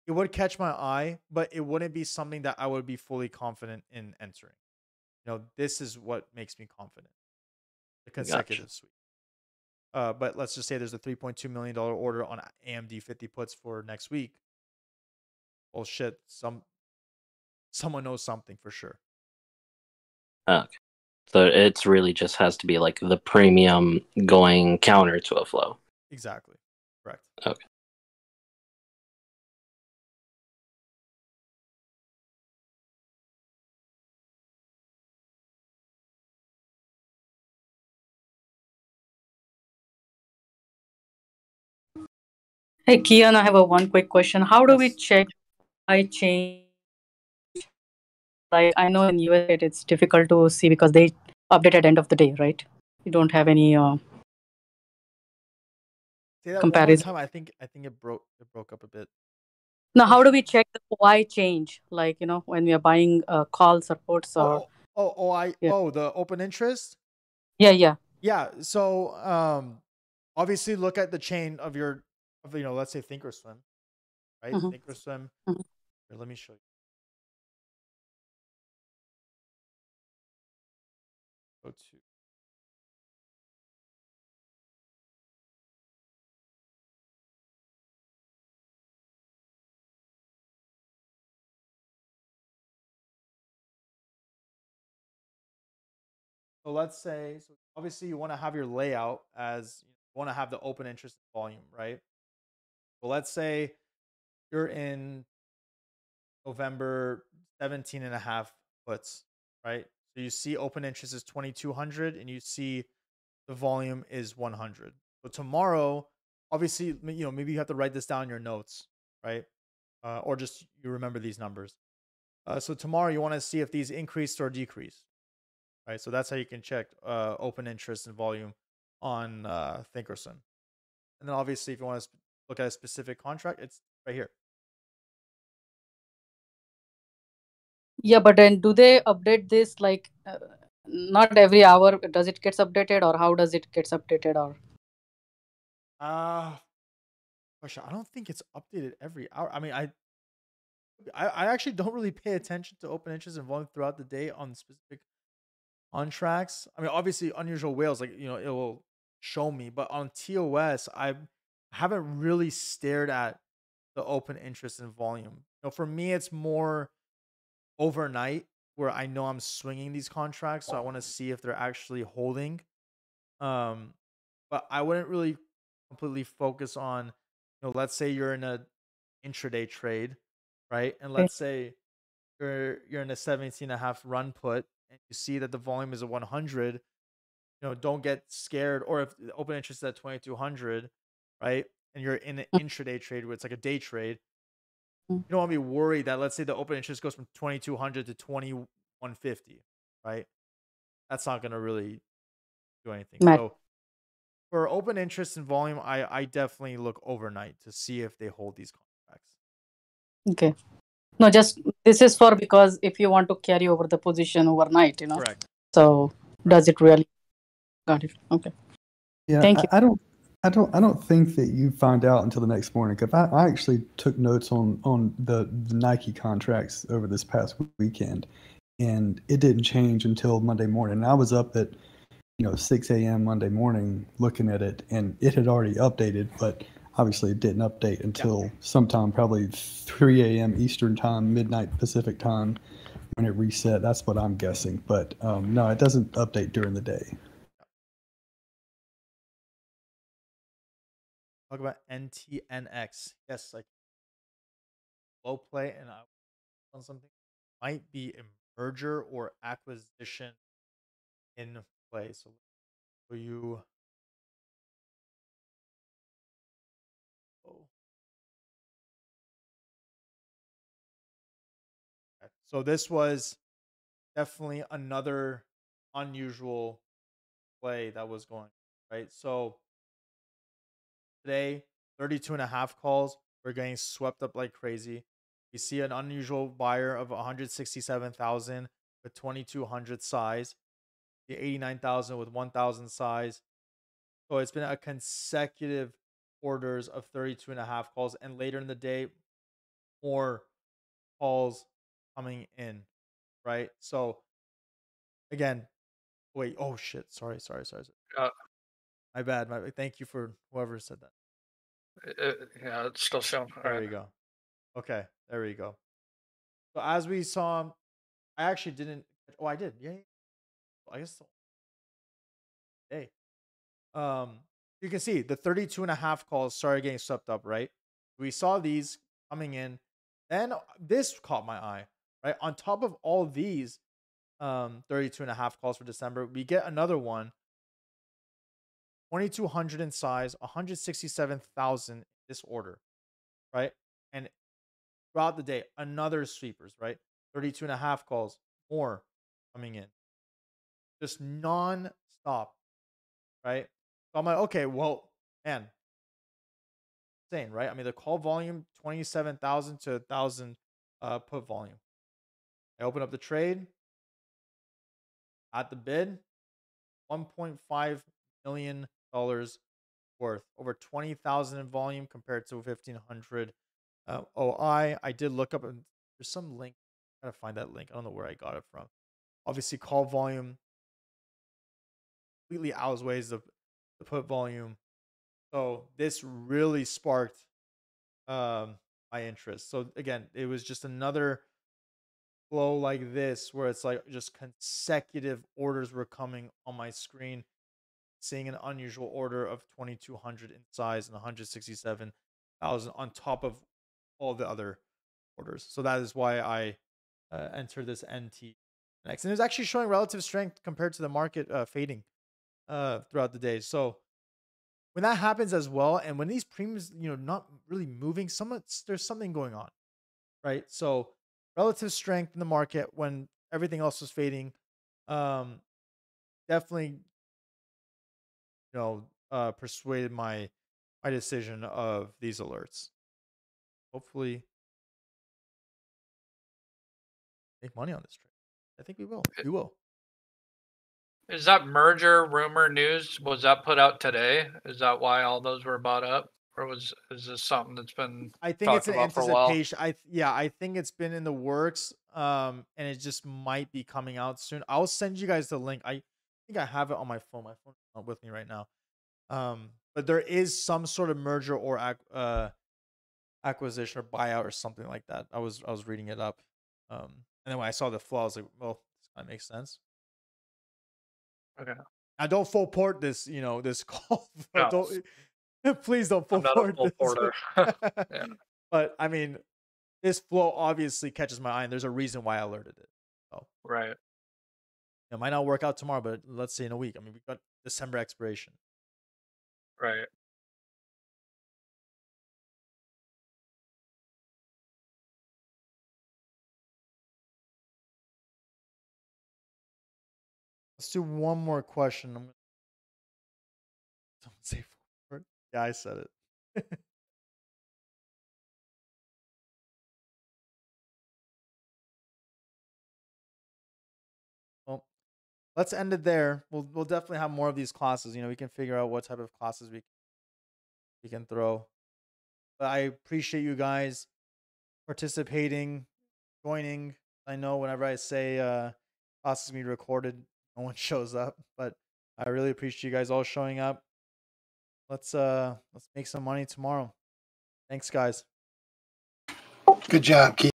S1: it would catch my eye, but it wouldn't be something that I would be fully confident in entering. You know, this is what makes me confident. The consecutive sweep. Uh, but let's just say there's a $3.2 million order on AMD 50 puts for next week. Well, shit, some someone knows something for sure.
S4: Okay. So it's really just has to be like the premium going counter to a flow.
S1: Exactly. Correct.
S4: Okay.
S9: Hey, Kian, I have a one quick question. How do we check OI change? Like I know in US it's difficult to see because they update at end of the day, right? You don't have any. Uh,
S1: Say that one more
S9: Comparison.
S1: I think I think it broke it broke up a bit.
S9: now, how do we check the OI change? Like you know when we are buying uh, calls or puts or
S1: Oh, oh, oh, I
S9: Yeah.
S1: oh the open interest.
S9: yeah, yeah.
S1: Yeah. So um, obviously look at the chain of your of you know let's say Thinkorswim, right?
S9: Mhm.
S1: Thinkorswim.
S9: Mhm.
S1: Here, let me show you. Go to So let's say, so obviously you want to have your layout as you want to have the open interest volume, right? So let's say you're in November 17 and a half puts, right? So you see open interest is 2200 and you see the volume is 100. So tomorrow, obviously, you know, maybe you have to write this down in your notes, right? Uh, or just you remember these numbers. Uh, so tomorrow you want to see if these increased or decreased right? So that's how you can check uh, open interest and volume on uh, Thinkorswim. And then obviously, if you want to look at a specific contract, it's right here.
S9: Yeah, but then do they update this like uh, not every hour? Does it gets updated or how does it gets updated or?
S1: Uh. I don't think it's updated every hour. I mean, I, I, I actually don't really pay attention to open interest and volume throughout the day on specific contracts. I mean, obviously, unusual whales, like you know, it will show me, but on TOS, I haven't really stared at the open interest and volume. You know, for me, it's more overnight where I know I'm swinging these contracts, so I want to see if they're actually holding. Um, but I wouldn't really completely focus on, you know, let's say you're in a intraday trade, right? And let's say you're you're in a 17 and a half run put and you see that the volume is a 100, you know, don't get scared. Or if the open interest is at 2200, right? And you're in an intraday trade where it's like a day trade,
S9: Mm.
S1: you don't want to be worried that let's say the open interest goes from 2200 to 2150, right? That's not going to really do anything.
S9: Right.
S1: So for open interest and volume, I I definitely look overnight to see if they hold these contracts.
S9: Okay. No, just this is for because if you want to carry over the position overnight, you know.
S1: Correct.
S9: So does it really? Got it. Okay.
S6: Yeah,
S9: Thank
S6: I,
S9: you.
S6: I don't, I don't, I don't think that you find out until the next morning. Cause I, I actually took notes on on the, the Nike contracts over this past weekend, and it didn't change until Monday morning. And I was up at, you know, 6 a.m. Monday morning looking at it, and it had already updated, but obviously it didn't update until sometime probably 3 a.m. Eastern time, midnight Pacific time, when it reset. That's what I'm guessing. But um, no, it doesn't update during the day.
S1: Talk about NTNX. Yes, like low play and I on something might be a merger or acquisition in play. So you oh. Okay. So this was definitely another unusual play that was going right. So today 32 and a half calls we're getting swept up like crazy. We see an unusual buyer of 167000 with 2200 size the 89000 with 1000 size. So it's been a consecutive orders of 32 and a half calls and later in the day more calls coming in right? So again wait oh shit. Sorry sorry sorry, sorry.
S5: Uh,
S1: my bad my thank you for whoever said that
S5: Uh, yeah, it's still showing. All
S1: There
S5: right.
S1: we go. Okay, there we go. So as we saw, I actually didn't. Oh, I did. Yeah. yeah. I guess. so. Hey. Um, you can see the 32 and a half calls started getting swept up, right? We saw these coming in. Then this caught my eye, right? On top of all these um 32 and a half calls for December, we get another one 2200 in size, 167,000 this order, right? And throughout the day, another sweepers, right? 32 and a half calls, more coming in. Just non-stop, right? So I'm like, okay, well, man, insane, right? I mean, the call volume 27,000 to 1,000 uh, put volume. I open up the trade at the bid, 1.5 million dollars worth, over 20,000 in volume compared to 1,500 uh, OI. I did look up and there's some link. I gotta find that link. I don't know where I got it from. Obviously, call volume completely outweighs the, the put volume. So this really sparked um, my interest. So again, it was just another flow like this where it's like just consecutive orders were coming on my screen seeing an unusual order of 2200 in size and 167,000 on top of all the other orders. So that is why I uh, entered this NT next. And it was actually showing relative strength compared to the market uh, fading uh, throughout the day. So when that happens as well, and when these premiums, you know, not really moving, some there's something going on, right? So relative strength in the market when everything else was fading, um, definitely, know, uh, persuaded my my decision of these alerts. Hopefully, make money on this trade. I think we will. We will.
S5: Is that merger rumor news? Was that put out today? Is that why all those were bought up, or was is this something that's been?
S1: I think it's an
S5: about for a while?
S1: anticipation. I yeah, I think it's been in the works. Um, and it just might be coming out soon. I'll send you guys the link. I think I have it on my phone. My phone's not with me right now. Um, but there is some sort of merger or uh acquisition or buyout or something like that. I was I was reading it up. Um, and then when I saw the flow, I was like, well, this kind of makes sense.
S5: Okay.
S1: I don't full port this, you know, this call.
S5: No.
S1: don't, please don't full
S5: I'm not a
S1: port
S5: full
S1: this.
S5: porter. Yeah.
S1: But I mean, this flow obviously catches my eye, and there's a reason why I alerted it. So
S5: Right.
S1: It might not work out tomorrow, but let's say in a week. I mean, we've got December expiration.
S5: Right.
S1: Let's do one more question. I'm gonna don't say forward. Yeah, I said it. let's end it there. We'll we'll definitely have more of these classes. You know, we can figure out what type of classes we we can throw. But I appreciate you guys participating, joining. I know whenever I say uh classes being recorded, no one shows up, but I really appreciate you guys all showing up. Let's uh let's make some money tomorrow. Thanks guys.
S2: Good job, Keith.